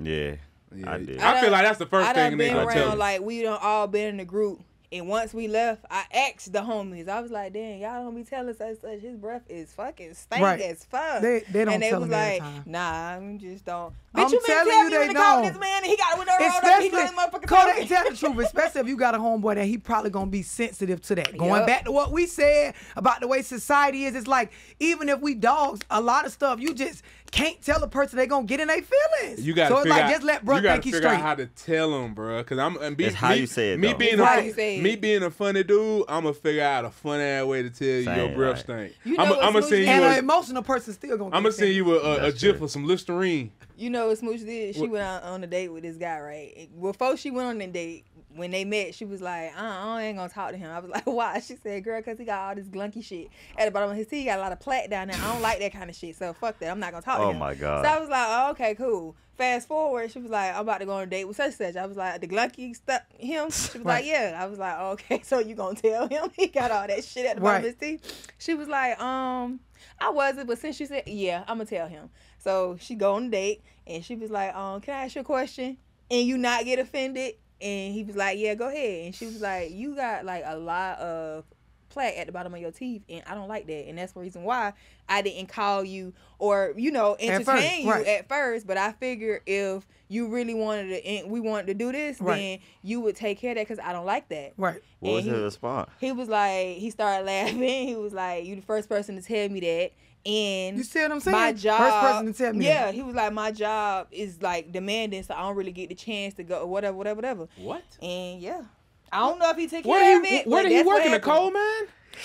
Yeah, Yeah. I did. I feel like that's the first I thing done they been gonna tell around like we done all been in the group. And once we left, I asked the homies. I was like, "Damn, y'all don't be telling such such. His breath is fucking stink Right. as fuck." They- they don't And they tell was like. "Nah, I'm just don't." I'm you telling telling you you they in the don't. this man, and he got a window rolled up. He Especially, doing his Kodak, tell the truth. Especially if you got a homeboy that he probably gonna be sensitive to that. Going Yup. back to what we said about the way society is, it's like even if we dogs, a lot of stuff you just can't tell a person they gonna get in their feelings. You gotta so it's figure like out, just let bro you gotta think he's figure straight. out how to tell him, bro. Cause I'm and be, It's how you say it, Me though. being It's a how you say it. me being a funny dude, I'm gonna figure out a fun ass way to tell you your Same, breath right. stink. You know I'm gonna send you. and a- an emotional person still gonna. I'm gonna send you a, a, a gif true. of some Listerine. You know what Smooch did? She What? went out on a date with this guy, right? Before she went on the date, when they met, she was like, uh, I ain't gonna talk to him. I was like, why? She said, girl, cause he got all this glunky shit at the bottom of his teeth. He got a lot of plaque down there. I don't like that kind of shit. So fuck that. I'm not gonna talk to him. Oh my God. So I was like, oh, okay, cool. Fast forward, she was like, I'm about to go on a date with such and such. I was like, the glunky stuff him. She was Right. like, yeah. I was like, oh, okay, so you gonna tell him he got all that shit at the bottom Right. of his teeth? She was like, um, I wasn't, but since she said, yeah, I'm gonna tell him. So she go on a date and she was like, um, can I ask you a question? And you not get offended? And he was like, yeah, go ahead. And she was like, you got like a lot of plaque at the bottom of your teeth, and I don't like that. And that's the reason why I didn't call you or you know At first, entertain you right. at first. But I figure if you really wanted to, and we wanted to do this, Right. then you would take care of that because I don't like that. Right. What was And his he- response? He was like, he started laughing. He was like, "You the first person to tell me that." And You see what I'm saying? my job, First person to tell me Yeah, he was like, my job is like demanding, so I don't really get the chance to go, whatever, whatever, whatever. What? And yeah, I don't know if he took care Where of it. where did he work in a coal mine?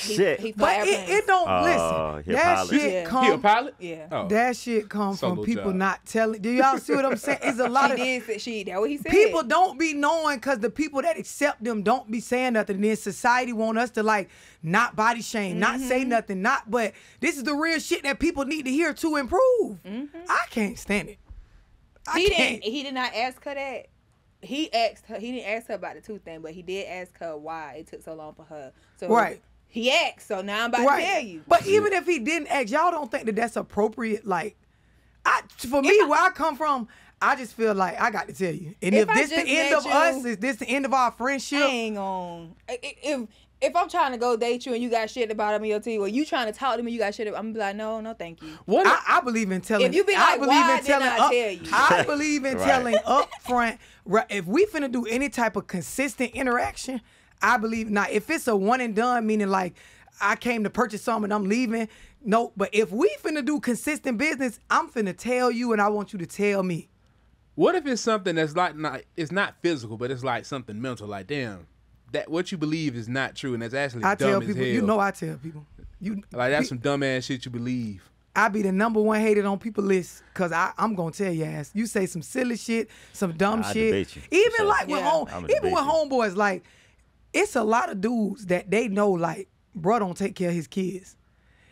He- Shit. he fly But it, it don't Oh, listen. he a That pilot. shit Yeah. come. he a pilot? Yeah. Oh. That shit come Solo from people job. not telling. Do y'all see what I'm saying? It's a lot She of did say she. That what he said. people don't be knowing because the people that accept them don't be saying nothing. And then society want us to like not body shame, not Mm-hmm. say nothing, not. But this is the real shit that people need to hear to improve. I can't stand it. I Mm-hmm. he can't. didn't. He did not ask her that. He asked her. He didn't ask her about the tooth thing, but he did ask her why it took so long for her. So Right. He asked. So now I'm about to tell you. But even if he didn't ask, y'all don't think that that's appropriate. Like, I for me, I- where I come from, I just feel like I got to tell you. And if, If I this the end of you- us, is this the end of our friendship? Hang on. If if I'm trying to go date you and you got shit at the bottom of your teeth, or you trying to talk to me, you got shit. I'm gonna be like, no, no, thank you. What? I, I believe in telling. If you be I like, believe "Why in didn't telling. I up, tell you?" I believe in Right. telling up front. right, If we finna do any type of consistent interaction, I believe now. If it's a one and done, meaning like I came to purchase something and I'm leaving. No, but if we finna do consistent business, I'm finna tell you and I want you to tell me. What if it's something that's like not it's not physical, but it's like something mental? Like, damn, that what you believe is not true, and that's actually I dumb tell as people, hell. you know, I tell people, you like that's pe- some dumb ass shit you believe. I be the number one hated on people list because I'm gonna tell you ass. You say some silly shit, some dumb I shit. debate you, Even sure. like with home, I'ma even with you. homeboys, like it's a lot of dudes that they know like bro don't take care of his kids,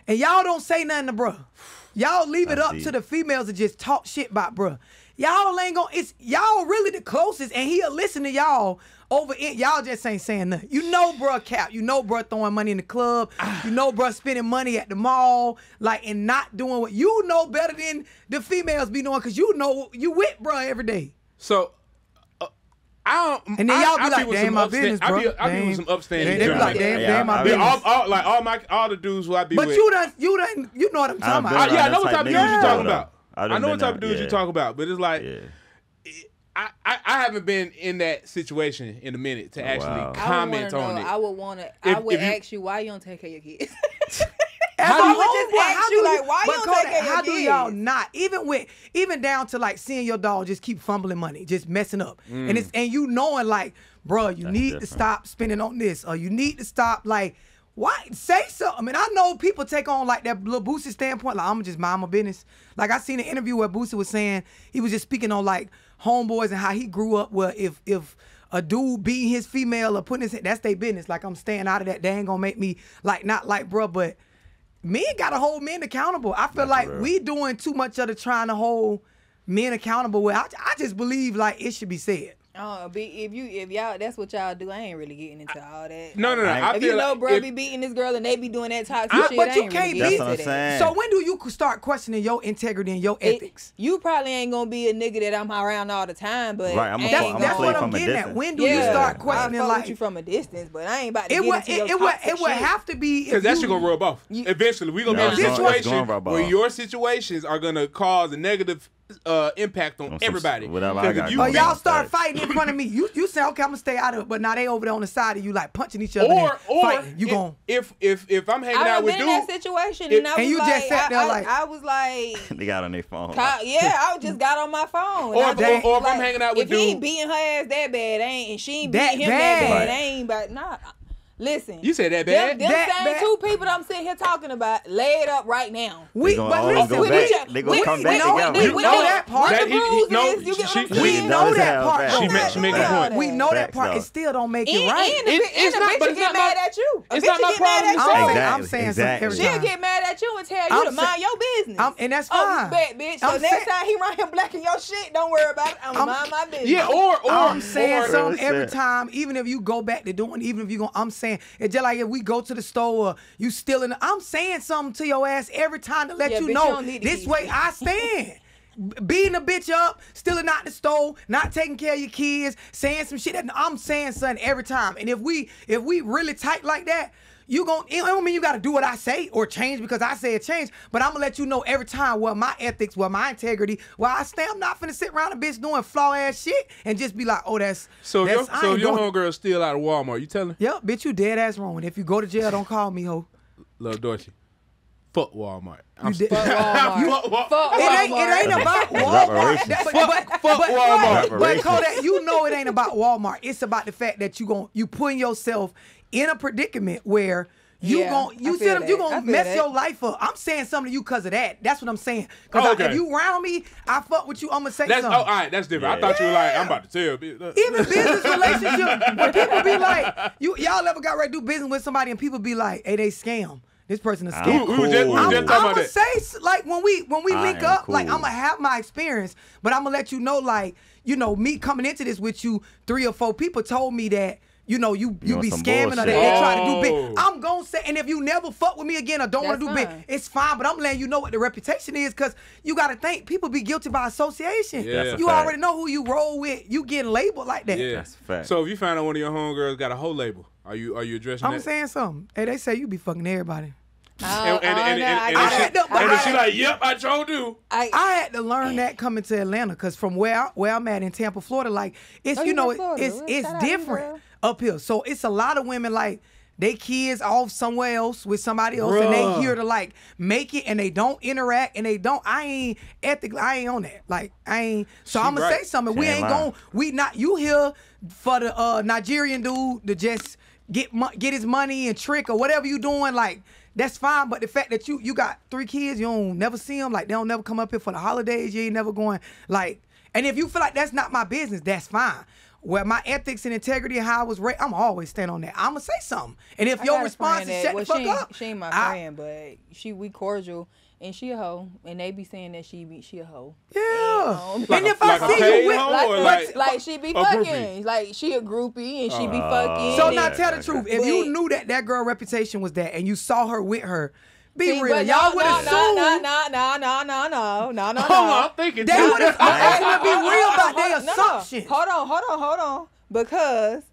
and y'all don't say nothing to bruh. Y'all leave it I up see to the females to just talk shit about bruh. Y'all ain't gonna. It's y'all really the closest, and he'll listen to y'all over it. Y'all just ain't saying nothing. You know, bruh, cap. You know, bruh, throwing money in the club. You know, bruh, spending money at the mall, like, and not doing what you know better than the females be doing, cause you know you with bruh every day. So. I don't, And then y'all be I like, with "Damn, my upsta- business, I be, bro. I be with some upstanding. They, they be like, damn, Yeah, damn, my I- I business. all, all, like all my all the dudes who I be but with. you done, you done, you know what I'm I've talking about. I, yeah, I know what type type of dudes you're talking about. I I know what been type of dudes you're talking about, but it's like I, I, I haven't been in that situation in a minute to Oh, actually wow. comment on wanna it. I would want to. I If- would if you- ask you why you don't take care of your kids. As How a do you- homeboy, just ask how you, do like, why you don't Kodak, take care of your how do y'all not? Even with even down to like seeing your dog just keep fumbling money, just messing up, Mm. and it's and you knowing like, bro, you That's need to stop spending on this, or you need to stop like. Why say something? And I know people take on like that little Boosie standpoint, like I'm just mind my business. Like I seen an interview where Boosie was saying he was just speaking on like homeboys and how he grew up. Where if if a dude beating his female or putting his that's their business. Like I'm staying out of that. They ain't gonna make me like not like bruh, but men gotta hold men accountable. I feel That's like real. we doing too much of the trying to hold men accountable. Where I, I just believe like it should be said. Oh, be if you if y'all that's what y'all do. I ain't really getting into all that. no, no, no. I- I If you know, like bro, if- be beating this girl and they be doing that toxic I- shit. but I you ain't can't really be- getting That's what I'm that. saying. So when do you start questioning your integrity and your It- ethics? you probably ain't gonna be a nigga that I'm around all the time, but Right, I'ma I play- ain't I'ma That's what I'm getting at. When do yeah, you start questioning fuck like you from a distance, but I ain't about to it get would into it, your it would it would have to be Because if that you- shit gonna rub off. You- Eventually, we gonna Yeah, be in a gonna- situation gonna rub where off. your situations are gonna cause a negative uh, impact on On everybody. whatever I 'Cause if got you Or going beat- y'all start fighting in front of me. You you say okay, I'm gonna stay out of it, but now they over there on the side of you like punching each other, or and or fighting. You if, gon' if if if I'm hanging I out with been in dude, that situation, if- and I was and you like, just sat there I, like- I, I was like. they got on their phone. Ca- Yeah, I just got on my phone. Or I if- or- or if I'm hanging out with if he ain't beating her ass that bad, ain't and she ain't That beating him bad. that bad, Right. Ain't but nah. Listen. You said that Them, bad? them That same bad? two people that I'm sitting here talking about, lay it up right now. We, gonna but listen, go we, back. They gonna we, come we back know, together. we, You we know know that part. What That the he- he- rules no, is, you get she- what I'm we We know that part. She though. ma- she making a point. We know that part. though. It still don't make it right. and the, It- it's and the not- bitch but will it's get not mad at you. A it's bitch not will my get mad problem at you. I'm, Exactly, I'm saying something She'll get mad at you and tell you to mind your business. And that's Oh, fine. bet, bitch. So next time he run here blacking your shit, don't worry about it. I'm, I'm- mind my business. Yeah, or or I'm saying or, something every time, even if you go back to doing, even if you go, I'm saying it's just like if we go to the store, or you stealing. I'm saying something to your ass every time to let Yeah, you you know to this way it. I stand. Beating a bitch up, stealing out the store, not taking care of your kids, saying some shit that I'm saying something every time. And if we if we really tight like that, you gon' it don't mean you gotta do what I say or change because I say it change, but I'm gonna let you know every time where my ethics, where my integrity, where I stay. I'm not finna sit around a bitch doing flaw ass shit and just be like, oh that's so that's, your, I so ain't if your doing it. homegirl still out of Walmart, you telling Yep, bitch, you dead ass wrong. And if you go to jail, don't call me, ho. Lil Dorsey, fuck Walmart. I'm did- Fuck Walmart. Fuck Wa- Fuck It ain't, it Walmart. ain't about That's Walmart. reparations. That- but, Fuck- but, fuck but, Walmart. But, but Reparations. Kodak, you know it ain't about Walmart. It's about the fact that you gon' you putting yourself in a predicament where you Yeah, gon' you I see you that. Gonna mess that. your life up. I'm saying something to you because of that. That's what I'm saying. Cause Oh, I- okay. if you around me, I fuck with you. I'm gonna say That's oh, all right. That's different. I Yeah. thought you were like, I'm about to tell. Even business relationship, when people be like, you y'all ever got ready to do business with somebody and people be like, hey, they scam. This person a I'm scam. we, we was just, we cool. I'm, I'm gonna say like when we when we I link am up, like. I'm gonna have my experience, but I'm gonna let you know, like you know, me coming into this with you, three or four people told me that. You know, you you on be some scamming or they, bullshit. they try to do Oh. big. I'm gonna say, and if you never fuck with me again or don't want to do That's big, it's fine. But I'm letting you know what the reputation is, cause you gotta think people be guilty by association. Yeah. You fact. already know who you roll with. You getting labeled like that. Yeah. That's a fact. So if you find out one of your homegirls got a whole label, are you are you addressing I'm that? saying something. Hey, they say you be fucking everybody. I And, and, oh, and, and, I and, get and, she, had to- and then she I- like, yep, I told you. I, I had to learn that coming to Atlanta because from where I, where I'm at in Tampa, Florida, like it's Oh, you you know in Florida. it's Well, it's shout out to you, different girl. up here. So it's a lot of women like they kids off somewhere else with somebody else, and they here to like make it, and they don't interact, and they don't. I ain't ethically, I ain't on that. Like I ain't. So She I'm gonna right. say something. We She ain't ain't going. We not you here for the uh, Nigerian dude to just get get his money and trick or whatever you doing. Like that's fine. But the fact that you you got three kids, you don't never see them. Like they don't never come up here for the holidays. You ain't never going like. And if you feel like that's not my business, that's fine. Where my ethics and integrity and how I was raised, I'm always stand on that. I'm gonna say something. And if I your got a response is that- shut well, the fuck she ain't, up, She ain't my I- friend, but she we cordial and she a hoe, and they be saying that she be she a hoe. yeah. Um, Like and if I like see paid you with, like, or like, like- she be a groupie? fucking, like she a groupie and she be Oh. fucking. So now tell the truth. If you knew that that girl reputation was that, and you saw her with her, be See, real. Y'all no, would no, assume. No, no, no, no, no, no, no, no. Hold on, I'm thinking. They would assume. would be real about their assumption. Hold on, hold on, hold on. Because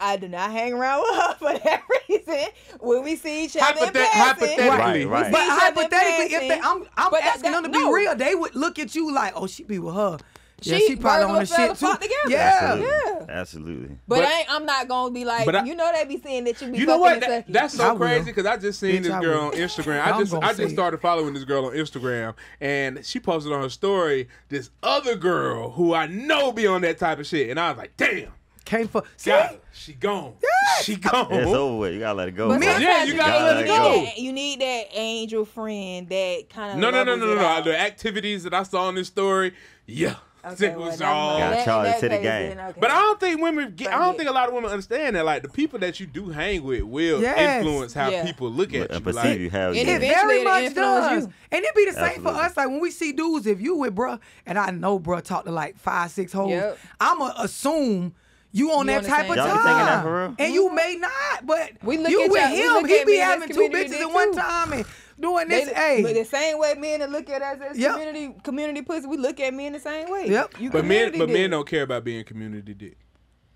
I do not hang around with her for that reason. When we see each other Hypothet- passing, hypothetically, right, right. but hypothetically, if they, I'm, I'm asking that, that, them to no. be real, they would look at you like, "Oh, she be with her." Yeah, She- she probably birds on the of shit too. together. Yeah. Absolutely. Yeah. Absolutely. But, But- I ain't, I'm not gonna be like, But I- you know, they be saying that you be You know what? That, that's so crazy because I just seen Bitch, this girl on Instagram. I'm I just gonna I just it. started following this girl on Instagram, and she posted on her story this other girl who I know be on that type of shit, and I was like, damn, Came for. See, God, she gone. She gone. It's over with. You gotta let it go. But Yeah, you gotta let it go. that- You need that angel friend that kind of No, no, no, no, no, no. The activities that I saw in this story, yeah, Okay, it well, was never all. mind. Gotta That- charge that it to the game. okay. But I don't think women. Get, I don't think a lot of women understand that. Like the people that you do hang with will Yes. influence how Yeah. people look at uh, And you. perceive Like, you how And you. It Eventually very it'll much does. you. And it be the same Absolutely. for us. Like when we see dudes, if you with bruh, and I know bruh talk to like five, six hoes, Yep. I'ma assume you on You that type of Y'all time. that for real? And you may not, but We look you at with y'all- him, look he at be having two bitches at one time and doing They, this. hey, but the same way men that look at us as Yep. community community pussy, we look at men the same way. Yep. You but men, community but men don't care about being community dick.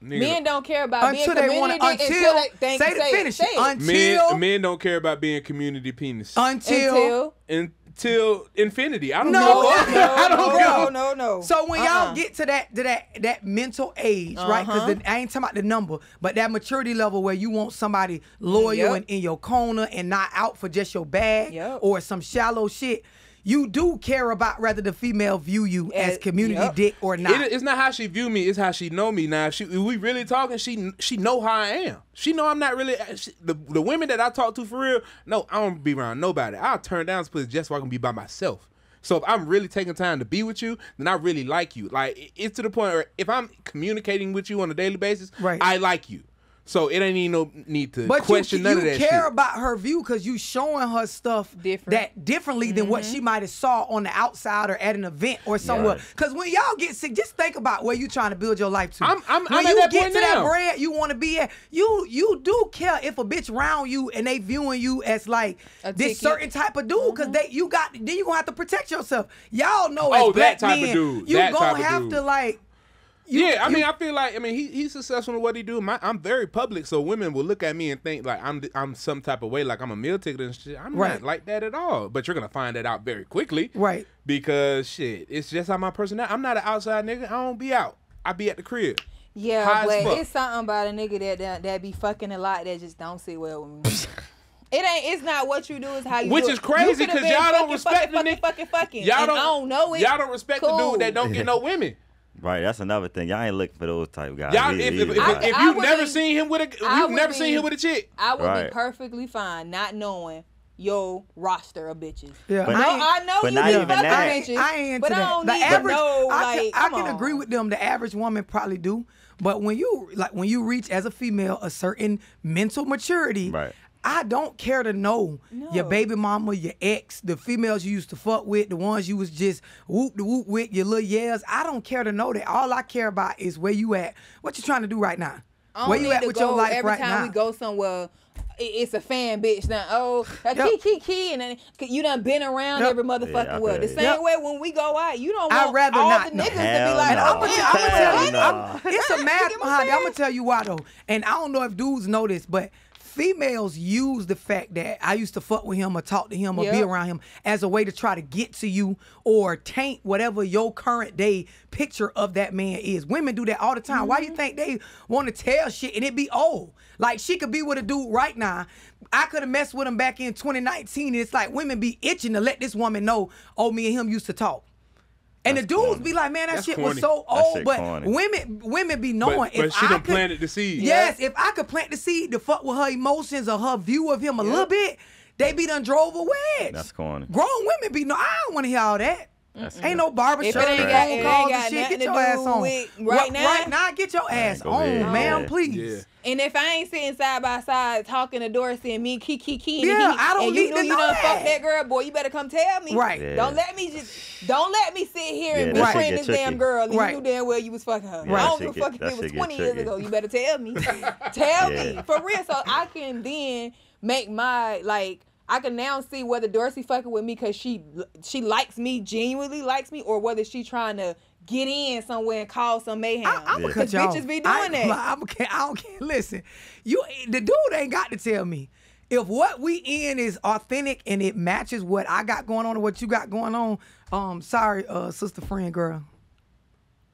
Niggas Men don't care about until being they want to, until, until they thank say you, the say finish say it. it. Until, Men, men don't care about being community penis until, until until infinity. I don't No, know. no, I don't no, know. no, no. So when Uh-uh. y'all get to that to that that mental age, right? Uh-huh. Because I ain't talking about the number, but that maturity level where you want somebody loyal Yep. and in your corner and not out for just your bag Yep. or some shallow shit. You do care about whether the female view you as As- community yep. dick or not. It, it's not how she view me; it's how she know me. Now, if, she, if we really talking, she she know how I am. She know I'm not really she, the the women that I talk to for real. No, I don't be around nobody. I'll turn down this just so I can be by myself. So if I'm really taking time to be with you, then I really like you. Like it's to the point where if I'm communicating with you on a daily basis, Right. I like you. So it ain't even no need to But question you, none you of that You care shit. about her view because you showing her stuff Different. that differently than what Mm-hmm. she might have saw on the outside or at an event or somewhere. Because when y'all get sick, just think about where you trying to build your life to. I'm- I'm- when I'm at you that get point to now. that bread you want to be at, you you do care if a bitch round you and they viewing you as like A this ticket. certain type of dude because they you got then you gonna have to protect yourself. Y'all know Oh, as black that type of men, dude. you That gonna type of have dude. to like. You- yeah, I you- mean, I feel like I mean he, he's successful in what he do. My, I'm very public, so women will look at me and think like I'm I'm some type of way, like I'm a meal ticket and shit. I'm Right. not like that at all. But you're gonna find that out very quickly, Right. Because shit, it's just how my personality. I'm not an outside nigga. I don't be out. I be at the crib. Yeah, High but it's something about a nigga that, that that be fucking a lot that just don't sit well with me. It ain't. It's not what you do. It's how you. Which do is it. crazy You coulda 'cause been y'all don't respect fucking, the fucking, fucking, fucking. Y'all don't I don't know it. Y'all don't respect the dude that don't get no women. Right, that's another thing. Y'all ain't looking for those type guys. Y'all, either, if, if, either, if, right? if I you've would never be- seen him with a, I you've would never seen him with a chick. I would Right. be perfectly fine not knowing your roster of bitches. Yeah, But- I ain't- I know but you not be even fucking that. I ain't, bitches, I ain't into but that. I don't the need average, to know. I, like, can, I can on. agree with them. The average woman probably do, but when you like when you reach as a female a certain mental maturity, Right. I don't care to know your baby mama, your ex, the females you used to fuck with, the ones you was just whoop the whoop with, your little years. I don't care to know that. All I care about is where you at. What you trying to do right now? Where you at with go your life every right time now? we go somewhere. It's a fan bitch now. Oh, a Yep. key, key, key, and then you done been around Yep. every motherfucking Yeah, I well. The same. Yep. way when we go out, you don't I'd want rather all not the know. niggas to be Hell like, no. Oh, I'm gonna tell, I'm gonna tell what?" you, no. I'm- it's a mad Get I'm behind it. I'm gonna tell you why though, and I don't know if dudes know this, but females use the fact that I used to fuck with him or talk to him or be around him as a way to try to get to you or taint whatever your current day picture of that man is. Women do that all the time. Why you Mm-hmm. think they want to tell shit and it be old? Like she could be with a dude right now. I could have messed with him back in 2019. And it's like women be itching to let this woman know, oh, me and him used to talk. And the dudes corny. be like, man, that That's shit corny. was so old. But corny. women women be knowing But, if but she I done could, planted the seed. Yes, if I could plant the seed to fuck with her emotions or her view of him a little bit, they be done drove a wedge. That's corny. Grown women be no, I don't want to hear all that. Ain't no barber If shop, ain't phone got- it ain't calls and shit. Get your ass on. with right now? Right now, get your ass on, ahead, ma'am, please. Yeah. And if I ain't sitting side by side talking to Dorsey and me key key key, Yeah, and, he, I don't and you need knew to you know done that. fuck that girl, boy, you better come tell me. Right. Yeah. Don't let me just don't let me sit here and Yeah, that shit befriend get this damn girl and Right. you knew damn well you was fucking her. Yeah, I don't shit give a fuck if it was 20 years ago. You better tell me. tell me. For real. So I can then make my like I can now see whether Dorsey fucking with me because she she likes me, genuinely likes me, or whether she trying to get in somewhere and cause some mayhem. I, I'm gonna Yeah. cut you off. bitches be I, doing that. I'm, I don't care. Listen, you the dude ain't got to tell me. If what we in is authentic and it matches what I got going on or what you got going on, um, sorry, uh, sister friend girl.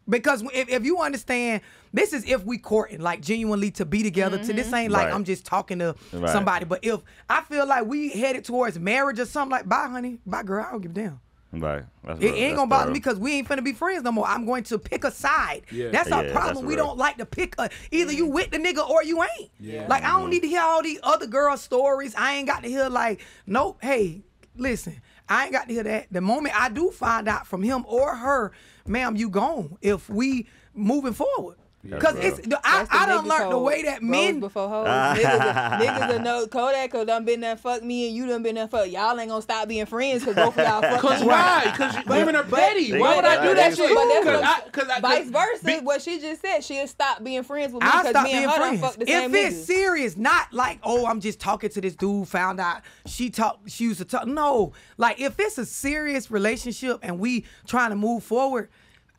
Because if, if you understand, this is if we courting, like genuinely to be together. To this ain't like Right. I'm just talking to Right. somebody. But if I feel like we headed towards marriage or something, like bye, honey, bye, girl, I don't give a damn. Right. That's It real- ain't gonna bother thorough. me because we ain't finna be friends no more. I'm going to pick a side. Yeah. That's our Yeah, problem. that's we real. don't like to pick a either you mm-hmm. with the nigga or you ain't. Yeah. Like I don't mm-hmm. need to hear all these other girl stories. I ain't got to hear like, nope, hey, listen, I ain't got to hear that. The moment I do find out from him or her, ma'am, you gone. If we moving forward. Because real. it's I, That's the I done nigga learned the way that men before hoes. Ah. niggas, niggas will know Kodak cause done been there fuck me and you done been there fuck y'all ain't gonna stop being friends cause both of y'all fuck Cause why? Cause women are petty. They Why would I do that. that That's shit? But Cause I, cause I, Vice versa, be- what she just said, she'll stop being friends with me I'll because stop me being and her friends. done fuck the If same it's niggas. serious, not like, oh, I'm just talking to this dude, found out she talked, she used to talk. No, like if it's a serious relationship and we trying to move forward,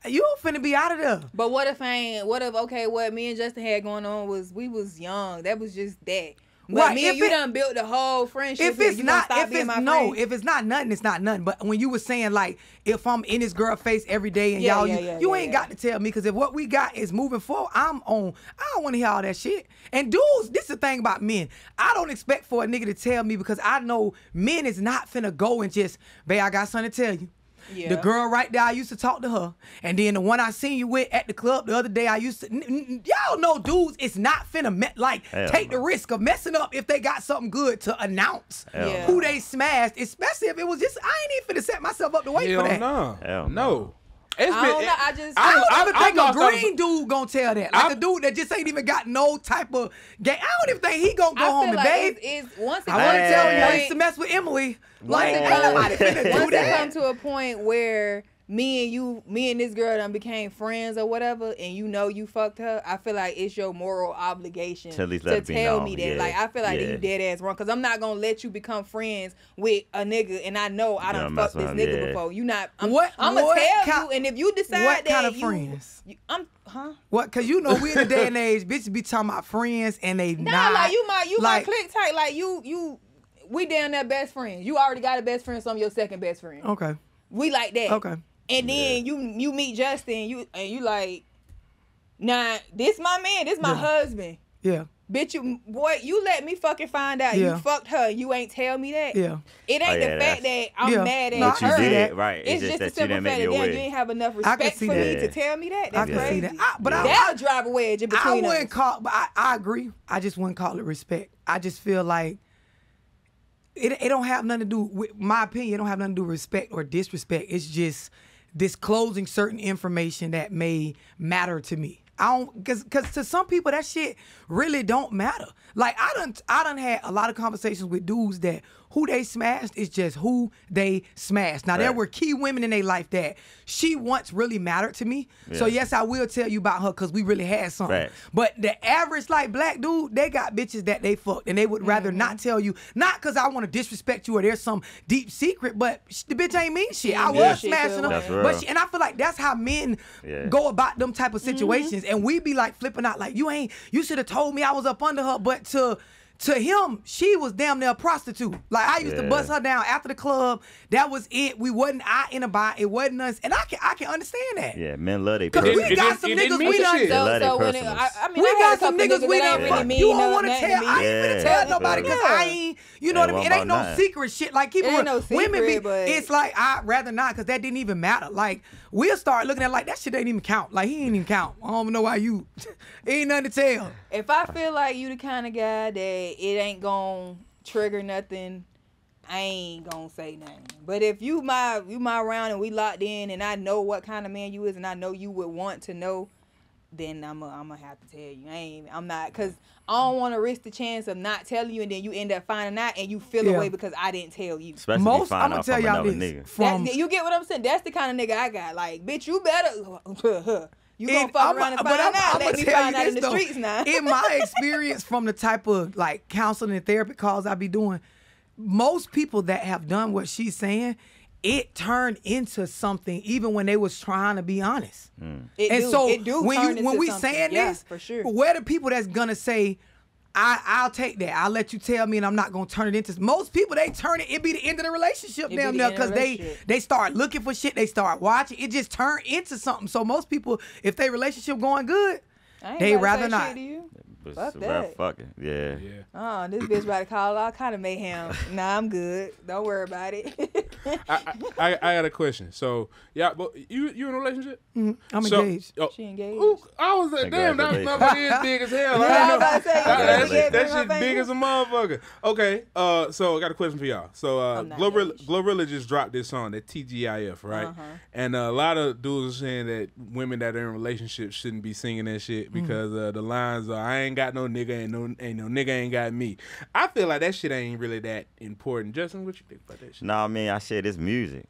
you don't finna be out of there. But what if I ain't? What if okay? What me and Justin had going on was we was young. That was just that. But Right, me and you it- done built the whole friendship. if it's not, if it's no, friend? if it's not nothing, it's not nothing. But when you were saying like, if I'm in this girl face every day and Yeah, y'all, yeah, you, yeah, you ain't got to tell me because if what we got is moving forward, I'm on. I don't want to hear all that shit. And dudes, this is the thing about men. I don't expect for a nigga to tell me because I know men is not finna go and just, babe, I got something to tell you. The girl right there, I used to talk to her, and then the one I seen you with at the club the other day, I used to. n- n- y'all know, dudes, it's not finna me- like Hell take the risk of messing up if they got something good to announce Yeah. who they smashed, especially if it was just I ain't even finna set myself up to wait Hell for that. no. Hell no. It's I don't know, I just- I don't I- even I think lost a all- green dude gonna tell that. Like I- a dude that just ain't even got no type of game. I don't even think he gonna go I home feel and like babe. it's, it's once it I want to tell you, a I point- used to mess with Emily. Like, it ain't come- nobody finna do once it that. come to a point where me and you, me and this girl done became friends or whatever, and you know you fucked her, I feel like it's your moral obligation To at least to let tell known, me that. yeah, Like I feel like yeah. you dead ass wrong, cause I'm not gonna let you become friends with a nigga, and I know I Yeah, done mess fucked this nigga yeah. before. You not. I'm, What- I'm gonna tell ki- you, and if you decide what that kind of you- friends? you- I'm, huh? What? Cause you know we in the day and age, bitches be talking about friends and they Nah, not. like you my you like, my click tight. Like you you we down that best friends. You already got a best friend, so I'm your second best friend. Okay. We like that. Okay. And then you you meet Justin, you and you like, nah, this my man, this my Yeah. husband. Yeah. Bitch, you boy, you let me fucking find out Yeah. you fucked her. You ain't tell me that. Yeah. It ain't Oh, yeah, the fact that I'm Yeah. mad at No, What you her. did, right? It's, It's, just, just a that you simple fact make that your you way. ain't have enough respect see for me that. to tell me that. I That's can crazy. see that. I, but I, That'll drive a wedge in I wouldn't us. call, but I, I agree. I just wouldn't call it respect. I just feel like it, it don't have nothing to do with my opinion. It don't have nothing to do with respect or disrespect. It's just disclosing certain information that may matter to me. I don't, cause, cause to some people that shit really don't matter. Like I don't, I don't had a lot of conversations with dudes that who they smashed is just who they smashed. Now there were key women in their life that she once really mattered to me. So yes, I will tell you about her because we really had something. Facts. But the average like black dude, they got bitches that they fucked, and they would rather Mm-hmm. not tell you, not because I want to disrespect you or there's some deep secret, but sh- the bitch ain't mean shit. I was mean shit to smashing a her, but she, and I feel like that's how men Yeah. go about them type Mm-hmm. of situations, and we be like flipping out, like you ain't, you should have told me I was up under her, but to. To him, she was damn near a prostitute. Like I used to bust her down after the club. That was it. We wasn't out in about. It wasn't us, and I can I can understand that. Yeah, men love they Cause we got didn't- some it niggas mean we done. shit. So, Let it so when it. I, I mean, we I got some niggas we that done ain't fuck. really mean You don't want to tell. me. I ain't Yeah. finna tell Yeah. nobody because Yeah. I ain't. You know what I mean? It ain't no about secret shit. Like keep It ain't no women be. but- It's like I'd rather not because that didn't even matter. Like we'll start looking at like that shit ain't even count. Like he ain't even count. I don't know why you. ain't nothing to tell. If I feel like you the kind of guy that it ain't gonna trigger nothing, I ain't gonna say nothing. But if you my you my round and we locked in and I know what kind of man you is and I know you would want to know, then I'm i I'm gonna have to tell you. I ain't I'm not cause I don't want to risk the chance of not telling you and then you end up finding out and you feel Yeah. away because I didn't tell you. Especially if you Most I'm gonna tell from y'all another this nigga. from. That's, you get what I'm saying? That's the kind of nigga I got. Like, bitch, you better. you gonna And fuck I'm- around and but find I'm- out. I'ma Let me tell you find out in this, the though. streets now. In my experience from the type of like counseling and therapy calls I be doing, most people that have done what she's saying, it turned into something even when they was trying to be honest. Mm. It and do- so it do when turn you when into we something. saying Yeah, this, for sure. where the people that's gonna say, I, I'll take that. I'll let you tell me, and I'm not gonna turn it into. Most people they turn it. It be the end of the relationship, It be damn the near, because they they start looking for shit. They start watching. It just turn into something. So most people, if they relationship going good, they rather say not. shit to you. Fuck that. fucking. Yeah. Yeah. Oh, this bitch about to call all kind of mayhem. nah, I'm good. Don't worry about it. I, I, I got a question. So, yeah, but you you in a relationship? I'm So- engaged. oh, She engaged. Ooh, I was like, damn, that Congratulations. motherfucker is big as hell. I Yeah, I didn't was about to say, know. you That, that, shit, that shit big as a motherfucker. Okay, uh, so I got a question for y'all. So, uh, GloRilla. GloRilla just dropped this song, that TGIF, right? Uh-huh. And uh, a lot of dudes are saying that women that are in relationships shouldn't be singing that shit Mm. because uh, the lines are, "I ain't got no nigga, ain't no ain't no nigga, ain't got me." I feel like that shit ain't really that important. Justin, what you think about that shit? No, I mean, I said it's music.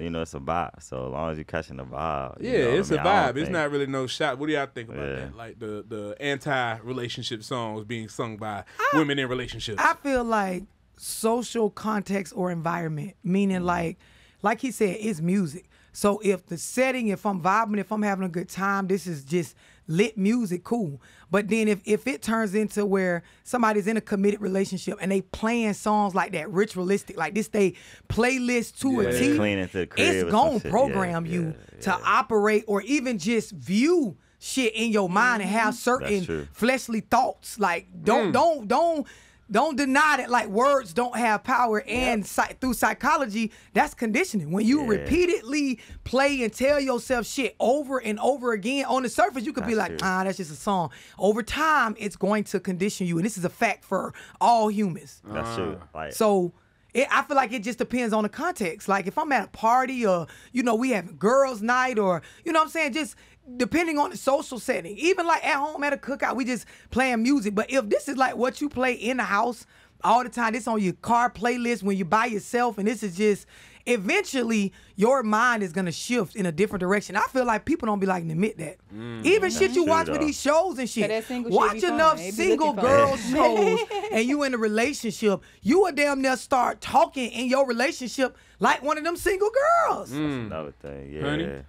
You know, it's a vibe. So as long as you're catching the vibe. you Yeah, know it's I a mean? I vibe. It's think- not really no shot. What do y'all think about Yeah. that? Like the the anti relationship songs being sung by women in relationships. I feel like social context or environment, meaning mm-hmm. like, like he said, it's music. So if the setting, if I'm vibing, if I'm having a good time, this is just lit music, cool. But then if if it turns into where somebody's in a committed relationship and they playing songs like that, ritualistic, like this, they playlist to Yeah. a They T, clean into the crib or it's gonna shit. Yeah, program yeah, you to operate or even just view shit in your mind and have mm-hmm. certain fleshly thoughts. Like don't mm. don't don't don't deny that like words don't have power and psy- through psychology that's conditioning when you Yeah. repeatedly play and tell yourself shit over and over again on the surface you could be like true. ah that's just a song over time it's going to condition you and this is a fact for all humans That's true. Like so it, I feel like it just depends on the context. Like if I'm at a party or you know we have girls' night or you know what I'm saying just depending on the social setting. Even like at home at a cookout, we just playing music. But if this is like what you play in the house all the time, this on your car playlist when you by yourself, and this is just eventually your mind is gonna shift in a different direction. I feel like people don't be like admit that. Mm, Even shit you true, watch with these shows and shit. that single shit Watch be enough single looking fun. girl shows and you in a relationship, you would damn near start talking in your relationship like one of them single girls. that's another thing. Yeah. Honey?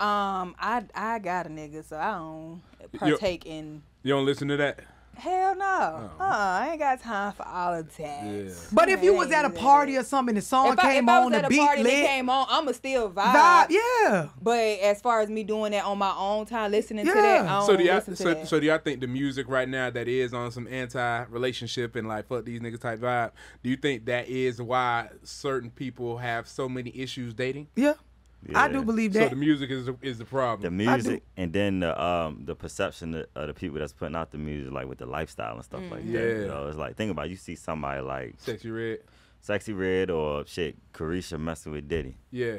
Um, I I got a nigga, so I don't partake in. You don't listen to that? Hell no. Uh, I ain't got time for all of that. Yeah. But if you was at a party or something and the song if I, came if I was on, at the a beat party and it lit, came on, I'ma still vibe. vibe, yeah. But as far as me doing that on my own time, listening to that, I don't So do y'all listen to so, that. so do y'all think the music right now that is on some anti relationship and like fuck these niggas type vibe? Do you think that is why certain people have so many issues dating? Yeah. I do believe that. So the music is the, is the the problem. I do. music and then the um the perception of, of the people that's putting out the music like with the lifestyle and stuff like that. Yeah. You know, it's like think about it, you see somebody like Sexy red. Sexy Red or shit Caresha messing with Diddy. Yeah.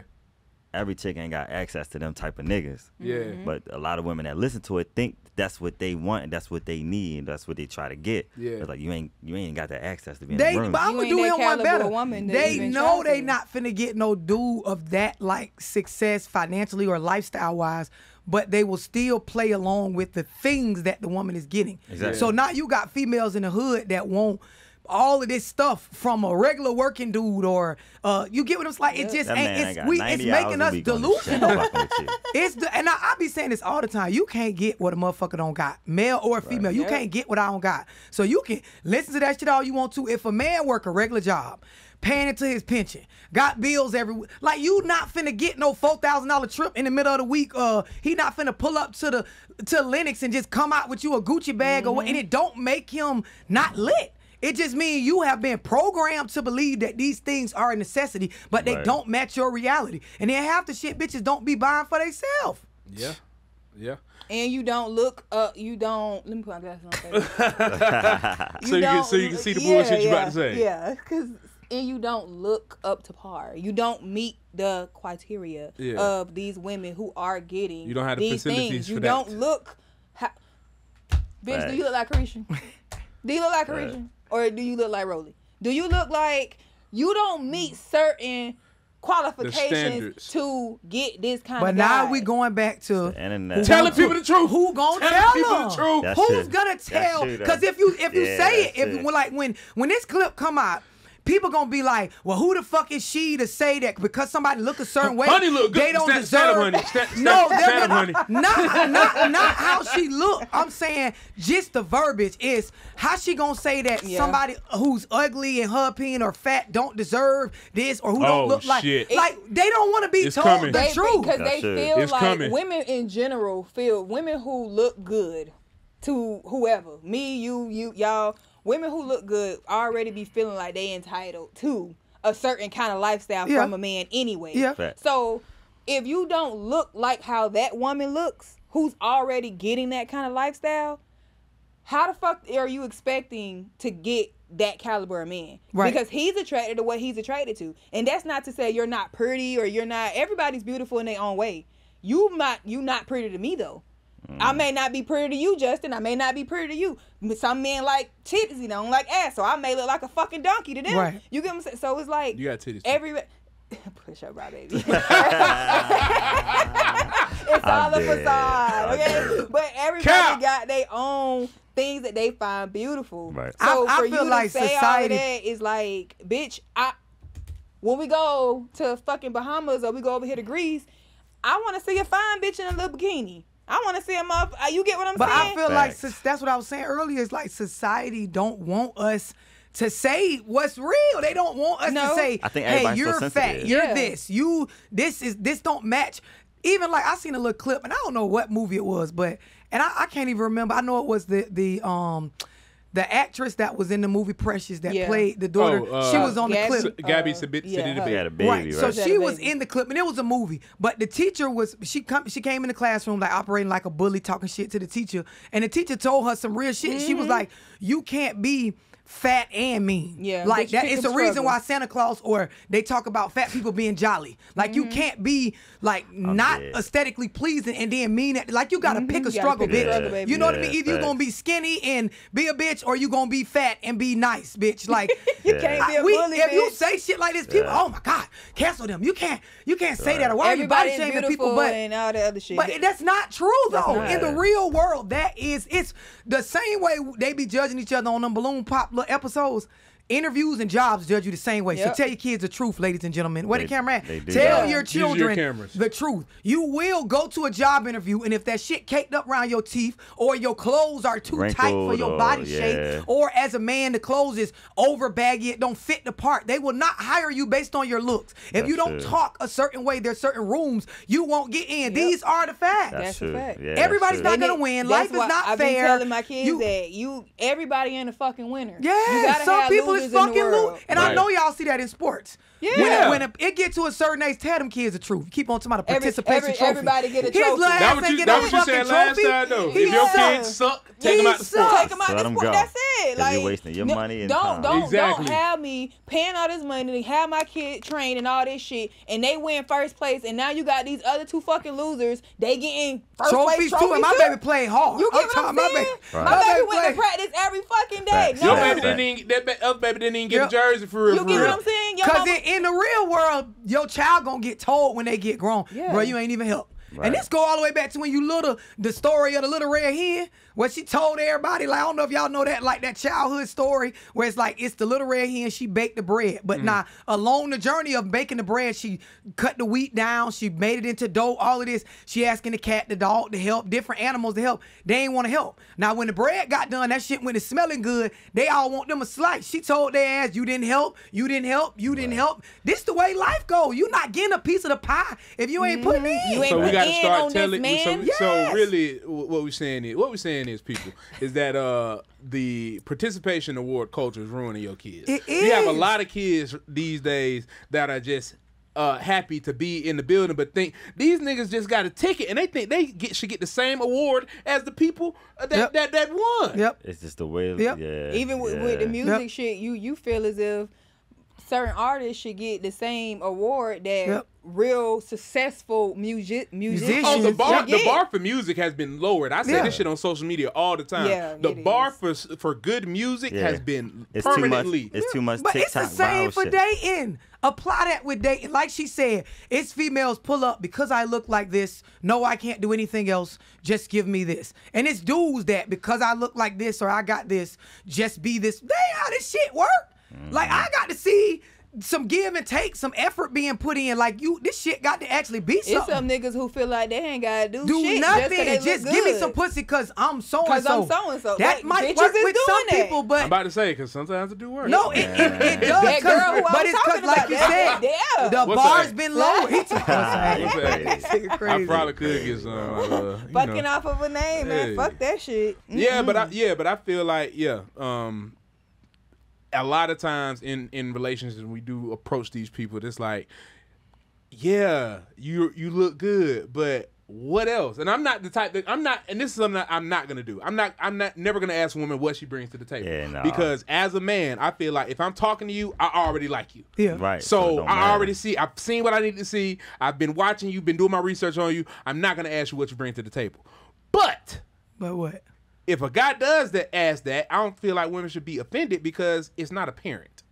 Every chick ain't got access to them type of niggas. Yeah. Mm-hmm. But a lot of women that listen to it think that's what they want and that's what they need and that's what they try to get. Yeah. It's like you ain't you ain't got the access to be in They, the room. but I'm gonna do that him one better. woman They know they to. not finna get no dude of that like success financially or lifestyle wise, but they will still play along with the things that the woman is getting. Exactly. So now you got females in the hood that want all of this stuff from a regular working dude or uh you get what I'm saying? Like it just that ain't man we it's making us week on this shit, delusional. fucking with you. It's the, and I, I be saying this all the time. You can't get what a motherfucker don't got, male or female. You Yep. can't get what I don't got. So you can listen to that shit all you want to. If a man work a regular job, paying into his pension, got bills every week, like you not finna get no four thousand dollar trip in the middle of the week. Uh, he not finna pull up to the to Lenox and just come out with you a Gucci bag or what, and it don't make him not lit. It just means you have been programmed to believe that these things are a necessity, but they Right. don't match your reality. And then half the shit bitches don't be buying for themselves. Yeah. Yeah. and you don't look up. You don't. Let me put my glasses on. So you can- so you can see the bullshit you about to say. Yeah, because and you don't look up to par. You don't meet the criteria Yeah. of these women who are getting. You don't have the these facilities things. for You that. don't look. Ha- Bitch, do you look like Caresha? do you look like Caresha, or do you look like Rolly? Do you look like you don't meet certain qualifications to get this kind But of But now guy? we going back to Telling people the truth. who gonna Telling tell people them? the truth. That's Who's true. gonna tell? Because if you if you Yeah, say it, if it. when like when when this clip come out. People gonna be like, well, who the fuck is she to say that because somebody look a certain way? Honey look good. They don't Stand- stand up, deserve. honey. Stand- stand- no, they're gonna, honey. not not not how she look. I'm saying just the verbiage is how she gonna say that Yeah. somebody who's ugly in her opinion or fat don't deserve this or who Oh, don't look like shit. like they don't want to be It's told coming. the they, truth. because they That's feel It's like coming. women in general feel women who look good to whoever me you you y'all women who look good already be feeling like they entitled to a certain kind of lifestyle Yeah. from a man anyway Yeah. Fact. so if you don't look like how that woman looks who's already getting that kind of lifestyle how the fuck are you expecting to get that caliber of man? Right. Because he's attracted to what he's attracted to. And that's not to say you're not pretty or you're not everybody's beautiful in their own way. You might you not pretty to me though. Mm. I may not be pretty to you, Justin. I may not be pretty to you. Some men like titties, they don't like ass, so I may look like a fucking donkey to them. Right. You get what I'm saying? So it's like You got titties. too. every push up, bra, baby. it's all a facade, I'm okay? dead. But everybody Cap. got their own things that they find beautiful. Right. So I- I for feel you like to say society- all of that is like, bitch, I when we go to fucking Bahamas or we go over here to Greece, I want to see a fine bitch in a little bikini. I want to see a mother. You get what I'm But saying? But I feel like Facts. so- that's what I was saying earlier. It's like society don't want us to say what's real. They don't want us No. to say, I think "Hey, you're fat. You're Yeah. this. You this is this don't match." Even like I seen a little clip, and I don't know what movie it was, but and I, I can't even remember. I know it was the the um. The actress that was in the movie Precious that Yeah. played the daughter, Oh, uh, she was on the clip. S- Gabby Uh, Sabit yeah, Sadida her. Had a Baby. baby, Right. right? So She she was in the clip, and it was a movie. But the teacher was she come she came in the classroom like operating like a bully, talking shit to the teacher, and the teacher told her some real shit. She was like, "You can't be." Fat and mean, Yeah, like bitch, that. It's them the reason why. Santa Claus or they talk about fat people being jolly. Like you mm-hmm. can't be like not dead. aesthetically pleasing and then mean it. Like you gotta mm-hmm. pick a gotta struggle, pick a bitch. struggle, baby. You know what I mean? Either you facts. gonna be skinny and be a bitch, or you gonna be fat and be nice, bitch. Like You Yeah. can't be a I- we- bully, if you say shit like this, people, Yeah. oh my god, cancel them. You can't, you can't say that. Or why are you body shaming people? But and all the other shit. but that's not true though. not. In the real world, that is it's the same way they be judging each other on them balloon pop little episodes. Interviews and jobs judge you the same way. Yep. So tell your kids the truth, ladies and gentlemen. Where the camera at? Tell that. your Use your children the truth. You will go to a job interview, and if that shit caked up around your teeth, or your clothes are too tight for Wrinkled your or- body yeah. shape, or as a man, the clothes is over baggy, it don't fit the part. They will not hire you based on your looks. If you don't true. talk a certain way, there's certain rooms you won't get in. These are the facts. That's, That's a true. fact. Yeah, Everybody's true. not gonna win. Life is why not I've fair. been telling my kids You- that you everybody ain't a fucking winner. you Yeah, gotta some have people losers is in the fucking world. lose. And I know y'all see that in sports. Yeah. When, it, when it, it get to a certain age, tell them kids the truth. Keep on talking about a participation every- trophy. everybody get a trophy. little That what you, get that what you fucking said last time though. He If your suck. kids suck, take them He out the sport. suck. Take them out Let the 'em sport. go. That's it. 'Cause you're wasting your no- money and don't time. don't Exactly. don't have me paying all this money to have my kid trained and all this shit, and they win first place, and now you got these other two fucking losers. They getting first Trophies place too, and my too. baby played hard. You I'm get what talking I'm my baby. Right. My My baby baby went to practice every fucking day. Facts. Your baby didn't even, that other baby didn't even get a jersey for real. you for get what I'm saying? Cause mama- in, the real world, your child gonna get told when they get grown, Yeah. bro, you ain't even help. Right. And this go all the way back to when you little, the story of the little red hen, where she told everybody, like I don't know if y'all know that, like that childhood story, where it's like it's the little red hen, she baked the bread, but mm. now along the journey of baking the bread, she cut the wheat down, she made it into dough, all of this, she asking the cat, the dog to help, different animals to help. They ain't want to help. Now when the bread got done, that shit when it's smelling good, they all want them a slice. She told their ass, you didn't help, you didn't help, you didn't help. This the way life go. You not getting a piece of the pie if you ain't putting mm-hmm. in. You ain't So we got to start telling. man. So, Yes. so really, what we saying is, what we saying is, people, is that uh the participation award culture is ruining your kids. It You have a lot of kids these days that are just. Uh, happy to be in the building, but think these niggas just got a ticket and they think they get should get the same award as the people uh, that Yep. that, that won. Yep. It's just the way. Yep. Yeah. even with, with the music Yep. shit, you you feel as if certain artists should get the same award that Yep. Real successful music musicians. Oh, the bar, should the bar for music has been lowered. I say Yeah. this shit on social media all the time. Yeah, the bar is. for for good music Yeah. has been It's too much. It's too much But TikTok it's the same for shit. dating. Apply that with dating. Like she said, it's females pull up because I look like this. No, I can't do anything else. Just give me this. And it's dudes that because I look like this or I got this, just be this. They how this shit work. Like I mm-hmm. got to see some give and take, some effort being put in. Like you, this shit got to actually be something. It's some niggas who feel like they ain't gotta do, do shit nothing. Just, 'cause they Just, give me some pussy because I'm so and 'Cause so. I'm so-and-so. That Like, might bitches work with some that. people, but I'm about to say because sometimes it do work. no, it, it, it does. That girl who I but it's because, like about, you said, yeah. the What's bar's that? been lowered. He took What's that? Nigga I crazy. probably could get some. Uh, Fucking know. off of a name, man. Fuck that shit. Yeah, but I, yeah, but I feel like yeah, um, a lot of times in in relationships we do approach these people. It's like, yeah, you you look good, but what else? And I'm not the type that I'm not, and this is something that I'm not gonna do. I'm not. I'm not never gonna ask a woman what she brings to the table. Yeah, nah. Because as a man, I feel like if I'm talking to you, I already like you. Yeah. Right. So it don't I matter. already see. I've seen what I need to see. I've been watching you. Been doing my research on you. I'm not gonna ask you what you bring to the table. But But what? If a guy does that, ask that, I don't feel like women should be offended because it's not apparent.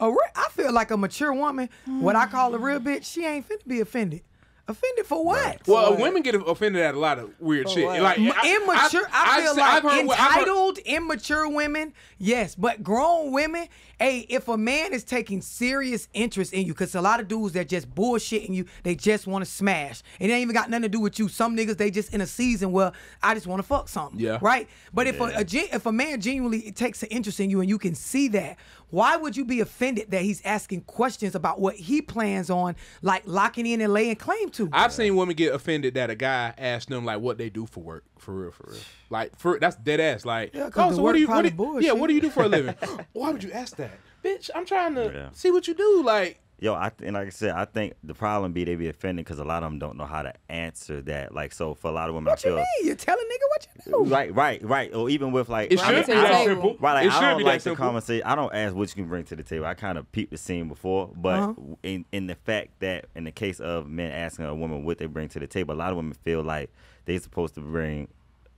A re- I feel like a mature woman, what I call a real bitch, she ain't finna be offended. Offended for what? Well, what? women get offended at a lot of weird For shit. what? Like immature. I, I've feel se- like heard- I've heard- entitled, immature women, yes, but grown women. Hey, if a man is taking serious interest in you, because a lot of dudes that just bullshitting you, they just want to smash. It ain't even got nothing to do with you. Some niggas they just in a season where I just want to fuck something. Yeah. Right. But if a, a if a man genuinely takes an interest in you and you can see that, why would you be offended that he's asking questions about what he plans on, like locking in and laying claim to? I've seen women get offended that a guy asked them like what they do for work, for real, for real. Like for that's dead ass. Like, Yeah, 'cause oh, so what do you, what do you yeah, what do you do for a living? Why would you ask that, bitch? I'm trying to Yeah. see what you do. Like, Yo, I th- and like I said, I think the problem be they be offended because a lot of them don't know how to answer that. Like, so for a lot of women, what I you feel mean? You tell a nigga what you do? right, right, right, or even with like, it I should mean, be to that simple. Right, like, it should I don't be like that the simple. conversation. I don't ask what you can bring to the table. I kind of peeped the scene before, but Uh-huh. in in the fact that in the case of men asking a woman what they bring to the table, a lot of women feel like they supposed to bring.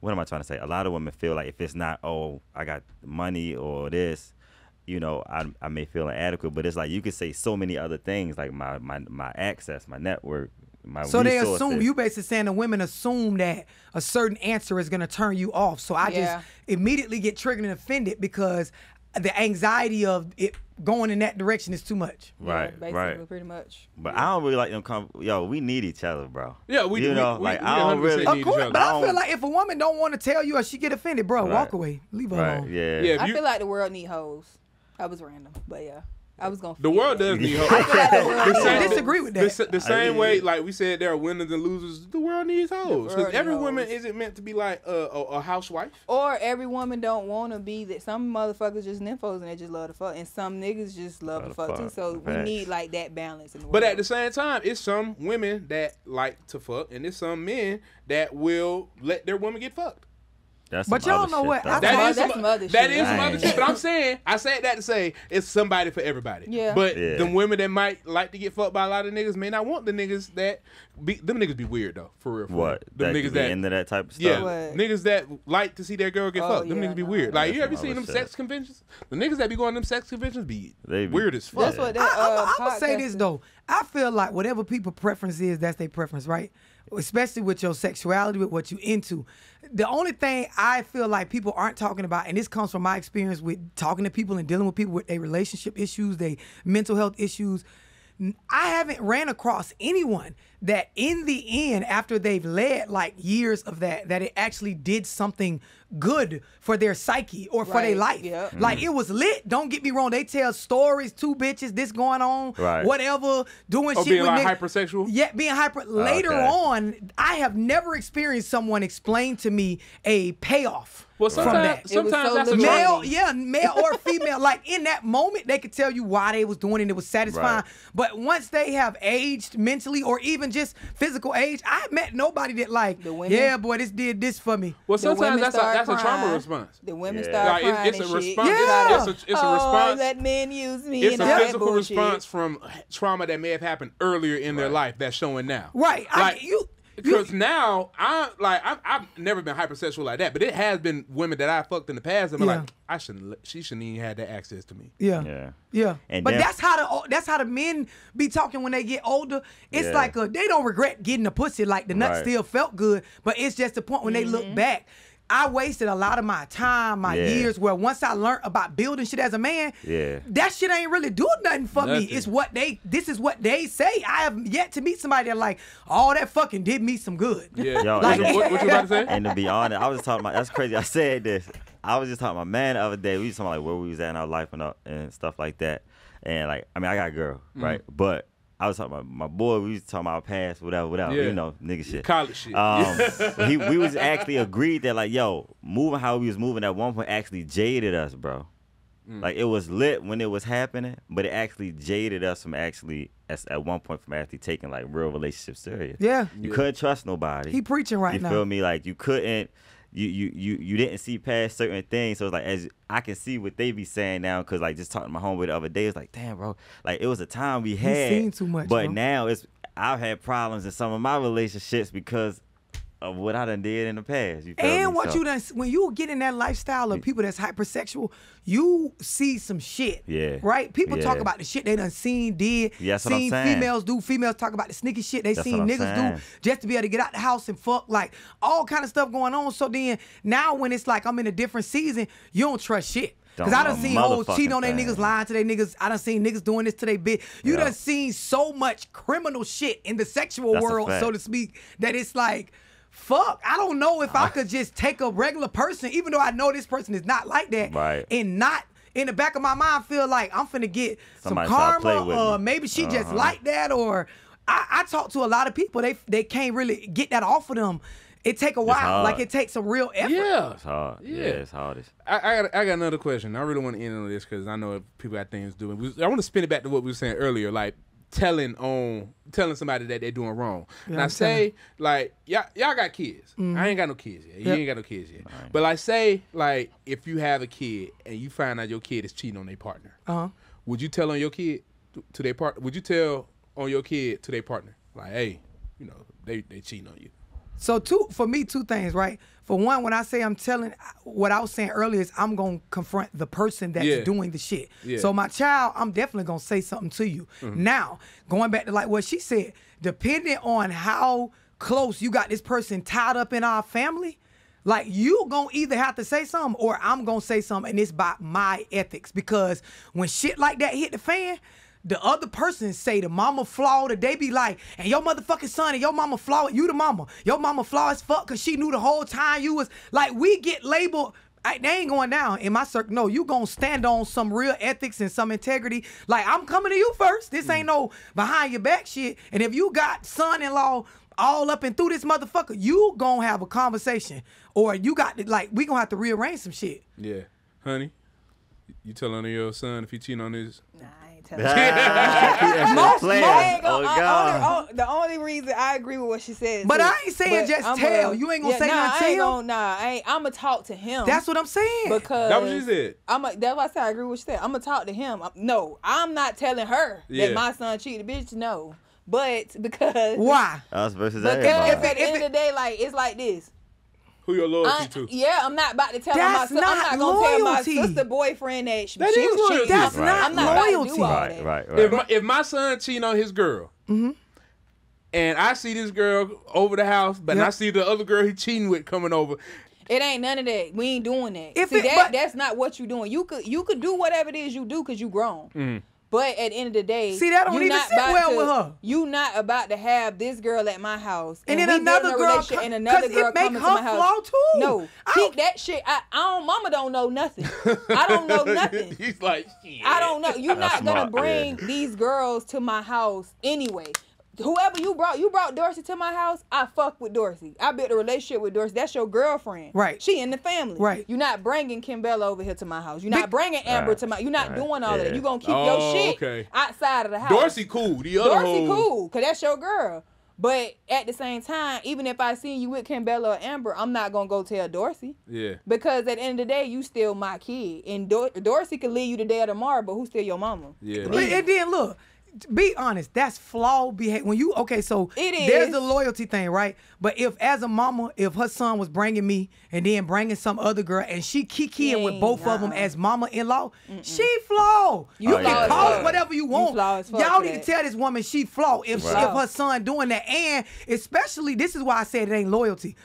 What am I trying to say? A lot of women feel like if it's not, oh, I got money or this, you know, I, I may feel inadequate. But it's like you could say so many other things, like my my my access, my network, my So they assume you basically saying the women assume that a certain answer is gonna turn you off. So I Yeah. just immediately get triggered and offended because the anxiety of it going in that direction is too much. Right, yeah, right. pretty much. But I don't really like them. Com- Yo, we need each other, bro. Yeah, we- you we- know, we- like we I don't 100% really. need Of each course, other. but I I feel like if a woman don't want to tell you or she get offended, bro, Right. walk away, leave her Right, alone. yeah. Yeah, if I you, feel like the world need hoes. That was random, but yeah, I was gonna. the world that. does need hope. I the world The needs same- disagree with that. s- the same way, like we said, there are winners and losers. The world needs hoes because every need woman isn't meant to be like a, a, a housewife. Or every woman don't want to be that. Some motherfuckers just nymphos and they just love to fuck, and some niggas just love Love to to fuck too. fuck. So we need like that balance in the world. But at the same time, it's some women that like to fuck, and it's some men that will let their woman get fucked. That's But y'all other know shit, what? Though. That, that's some, some other shit. is some other shit. But I'm saying, I said that to say it's somebody for everybody. Yeah. But Yeah. the women that might like to get fucked by a lot of niggas may not want the niggas that be them niggas be weird though, for real. For what? real. Them that niggas be that into that type of stuff. Yeah, What? niggas that like to see their girl get Oh, fucked. Them yeah, niggas be no. weird. Like you ever some seen them other sex conventions? The niggas that be going to them sex conventions be, They be- weird as fuck. That's what that. I, Uh, am gonna say this though. I feel like whatever people preference is, that's their preference, right? Especially with your sexuality, with what you into. The only thing I feel like people aren't talking about, and this comes from my experience with talking to people and dealing with people with their relationship issues, their mental health issues. N- I haven't ran across anyone that in the end, after they've led like years of that, that it actually did something good for their psyche or for their life. yep. Like it mm. was lit. Don't get me wrong. They tell stories, two bitches, this going on, Right. whatever, doing Or shit being with like niggas. hypersexual? Yeah, being hyper. Later Okay. on, I have never experienced someone explain to me a payoff Well, from sometimes, that. Sometimes so that's a liberating. trauma. Male, yeah, male or female. like in that moment, they could tell you why they was doing it. It was satisfying. Right. But once they have aged mentally or even just physical age, I met nobody that like, The women? yeah, boy, this did this for me. Well, sometimes that's a, start that's a trauma response. The women Yeah. start Like, crying it's a and shit. response. Yeah. It's a, it's a oh, response. let men use me. It's a physical bullshit. response from trauma that may have happened earlier in their life that's showing now. Right. I- Like you- you- Because now I like I've, I've never been hypersexual like that, but it has been women that I fucked in the past. and I'm Yeah. like, I shouldn't. She shouldn't even had that access to me. Yeah. Yeah. Yeah. And but then- that's how the that's how the men be talking when they get older. It's Yeah. like a, they don't regret getting a pussy. Like the nut Right. still felt good, but it's just the point when they look mm-hmm. back. I wasted a lot of my time, my Yeah. years. Where once I learned about building shit as a man, Yeah. that shit ain't really doing nothing for me. It's what they. This is what they say. I have yet to meet somebody that like all that fucking did me some good. Yeah. Yo, what, and- you, what, what you about to say? And to be honest, I was just talking about that's crazy. I said this. I was just talking about man the other day. We was talking like where we was at in our life and, uh, and stuff like that. And like, I mean, I got a girl, Mm-hmm. right? But I was talking about my boy. We was talking about past, whatever, whatever. Yeah. You know, nigga shit. College shit. Um, he, we was actually agreed that like, yo, moving how we was moving at one point actually jaded us, bro. Mm. Like it was lit when it was happening, but it actually jaded us from actually as, at one point from actually taking like real relationships serious. Yeah. You couldn't trust nobody. He preaching right you now. feel me? Like you couldn't. You, you you you didn't see past certain things, so it's like as I can see what they be saying now, cause like just talking to my homeboy the other day, it's like damn, bro, like it was a time we had, seen too much, but bro. now it's I've had problems in some of my relationships because of what I done did in the past. You feel me? And what So, you done when you get in that lifestyle of people that's hypersexual, you see some shit. Yeah. Right? People talk about the shit they done seen, did, Yeah, that's what I'm seen saying. females do. Females talk about the sneaky shit they That's seen niggas saying. do just to be able to get out the house and fuck, like all kind of stuff going on. So then now when it's like I'm in a different season, you don't trust shit. Cause I done seen hoes cheating on their niggas, lying to their niggas. I done seen niggas doing this to their bitch. You Yeah. done seen so much criminal shit in the sexual That's world, so to speak, that it's like, fuck. I don't know if I could just take a regular person, even though I know this person is not like that, Right. and not in the back of my mind feel like I'm finna get Somebody some karma, or me. maybe she just Uh-huh. like that, or I, I talk to a lot of people. They they can't really get that off of them. It take a while. Like it takes some real effort. Yeah. It's hard. Yeah. Yeah, it's hardest. I, I got I got another question. I really want to end on this because I know people got things doing. I want to spin it back to what we were saying earlier, like telling on telling somebody that they're doing wrong. now I'm say like y'all y'all got kids. I ain't got no kids yet. You ain't got no kids yet. But like say like if you have a kid and you find out your kid is cheating on their partner, Uh-huh. would you tell on your kid to- to their partner? Would you tell on your kid to their partner like, hey, you know they they cheating on you? So two for me, two things, right? For one, when I say I'm telling, what I was saying earlier is I'm gonna confront the person that's Yeah. doing the shit. Yeah. So my child, I'm definitely gonna say something to you. Mm-hmm. Now, going back to like what she said, depending on how close you got this person tied up in our family, like you gonna either have to say something or I'm gonna say something, and it's by my ethics. Because when shit like that hit the fan, the other person say the mama flawed, or they be like, and your motherfucking son and your mama flawed, you the mama. Your mama flawed as fuck because she knew the whole time you was like, we get labeled. I, they ain't going down in my circle. No, you gonna stand on some real ethics and some integrity. Like I'm coming to you first. This ain't mm. no behind your back shit. And if you got son-in-law all up and through this motherfucker, you gonna have a conversation, or you got to like we gonna have to rearrange some shit. Yeah, Hunnii, you tell on your son if he cheating on his. Nah, I ain't. Most- most- Oh God. only- oh, the only reason I agree with what she said. But too. I ain't saying But just I'm tell. gonna- You ain't gonna yeah, say nah, nothing I to ain't him? Gonna, nah, I ain't. I'm gonna talk to him. That's what I'm saying. because That what she said. I'm a, that's why I said I agree with what she said. I'm gonna talk to him. I'm- no, I'm not telling her Yeah. that my son cheated. Bitch, no. But because Why? Us versus Because everybody. at the if end it- of the day, like it's like this. Who your loyalty I, to? yeah, I'm not about to tell my That's son. I'm not not gonna tell my loyalty. sister boyfriend that, she, That she is loyalty. cheating. That's I'm, not I'm not about to loyalty. do all Right, that. right, right. If my, if my son cheating on his girl, and I see this girl over the house, but Yep. I see the other girl he cheating with coming over, It ain't none of that. We ain't doing that. If See it- that but- that's not what you doing. You could you could do whatever it is you do because you grown. Mm. But at the end of the day, See, that don't you even not sit about well to, with her. You not about to have this girl at my house And we then another girl co- and another 'cause it girl coming to my house. flaw too. No, I keep don't- that shit. I, I don't. Mama don't know nothing. I don't know nothing. he's like, Shit. I don't know. You're That's not gonna smart, bring yeah. these girls to my house anyway. Whoever you brought, you brought Dorsey to my house. I fuck with Dorsey. I built a relationship with Dorsey. That's your girlfriend. Right. She in the family. Right. You're not bringing Kimbella over here to my house. You're not Big- bringing Amber Right. to my. You're not Right. doing all of that. Yeah. You gonna keep Oh, your shit okay. outside of the house. Dorsey cool. The other Dorsey hoe- cool, cause that's your girl. But at the same time, even if I see you with Kimbella or Amber, I'm not gonna go tell Dorsey. Yeah. Because at the end of the day, you still my kid, and Dor- Dorsey could leave you today or tomorrow, but who's still your mama? Yeah. But, and then look, be honest, that's flawed behavior. When you okay, so It there's the loyalty thing, right? But if as a mama, if her son was bringing me and then bringing some other girl, and she kikiing with Yeah, both of them as mama-in-law, she flawed. You You can flawed call it whatever you You want. flawed Y'all need to tell this woman she flawed if she, if her son doing that, and especially this is why I said it ain't loyalty.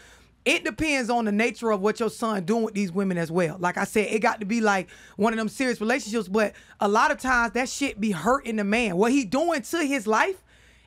It depends on the nature of what your son doing with these women as well. Like I said, it got to be like one of them serious relationships, but a lot of times that shit be hurting the man. What he doing to his life,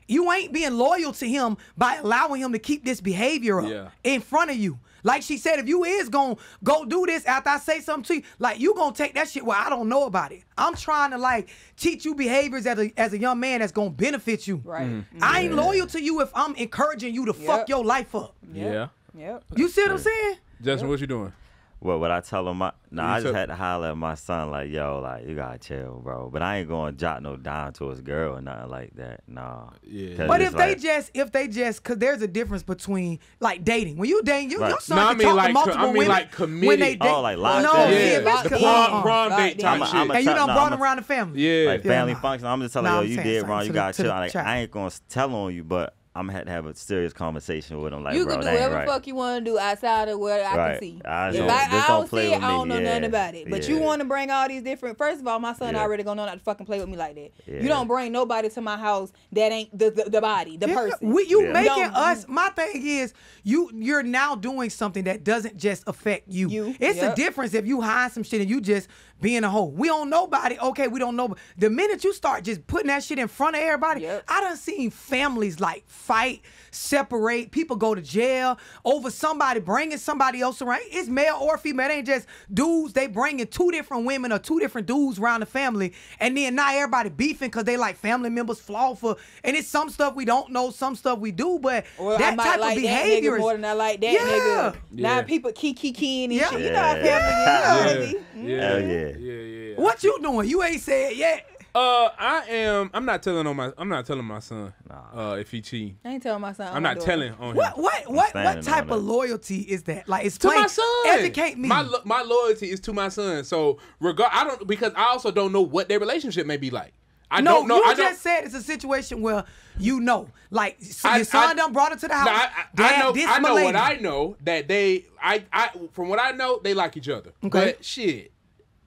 you ain't being loyal to him by allowing him to keep this behavior up Yeah. in front of you. Like she said, if you is gonna go do this after I say something to you, like you gonna take that shit where I don't know about it. I'm trying to like teach you behaviors as a as a young man that's gonna benefit you. Right. Mm-hmm. I ain't loyal to you if I'm encouraging you to fuck your life up. Yeah. Yep. You see what I'm saying? Justin, what you doing? Well, what would I tell him? My, nah, You I just tell- had to holler at my son like, yo, like you gotta chill, bro. But I ain't going to jot no dime to his girl or nothing like that. Nah. Yeah. 'Cause But it's if they like- just, if they just, cause there's a difference between like dating. When you dating, you, Right. your son No, I can mean talk like to co- I multiple mean women like when committed. they date. Oh, like locked no, in. see, Yeah, if like it's the co- prom, uh-uh. prom Locked date in. type I'm a- shit. I'm a- and you done Nah, brought I'm them a- around the family. yeah. like family nah. function. I'm just telling Nah, you, I'm yo, you saying did something wrong. to You the- got to chill. the Like child. I ain't gonna tell on you, but I'm gonna have to have a serious conversation with him. Like, you bro, can do whatever right. fuck you want to do outside of what I Right. can see. I if don't- I, I don't don't play see it, with I don't me. know nothing Yeah. about it. But you want to bring all these different. First of all, my son Yeah. already gonna know not to fucking play with me like that. Yeah. You don't bring nobody to my house that ain't the the, the body, the Yeah, person. We, you Yeah. making Don't- us. My thing is, you you're now doing something that doesn't just affect you. You, It's yep. a difference if you hide some shit and you just being a hoe. We don't nobody. Okay, we don't know. The minute you start just putting that shit in front of everybody, Yep. I done seen families like fight, separate. People go to jail over somebody bringing somebody else around. It's male or female. It ain't just dudes. They bringing two different women or two different dudes around the family, and then now everybody beefing because they like family members flaw for. And it's some stuff we don't know, some stuff we do, but Or I that might type like of that behavior nigga is more than I like that Yeah. nigga. Now people key key keying and Yeah. shit. You know how family Yeah. is. Yeah, really. yeah, Hell yeah. yeah, yeah. What you doing? You ain't said yet. Uh, I am. I'm not telling on my. I'm not telling my son. Uh, if he cheat, I ain't telling my son. I'm not telling on him. What what what what type of loyalty is that? Like it's to explain. my son. Educate me. My lo- my loyalty is to my son. So regard, I don't because I also don't know what their relationship may be like. I no, don't know. you I just don't. said it's a situation where you know, like so I- your son I- done brought it to the house. No, I, I, Dad, I know. this I know what I know that they. I. I. From what I know, they like each other. Okay. But shit.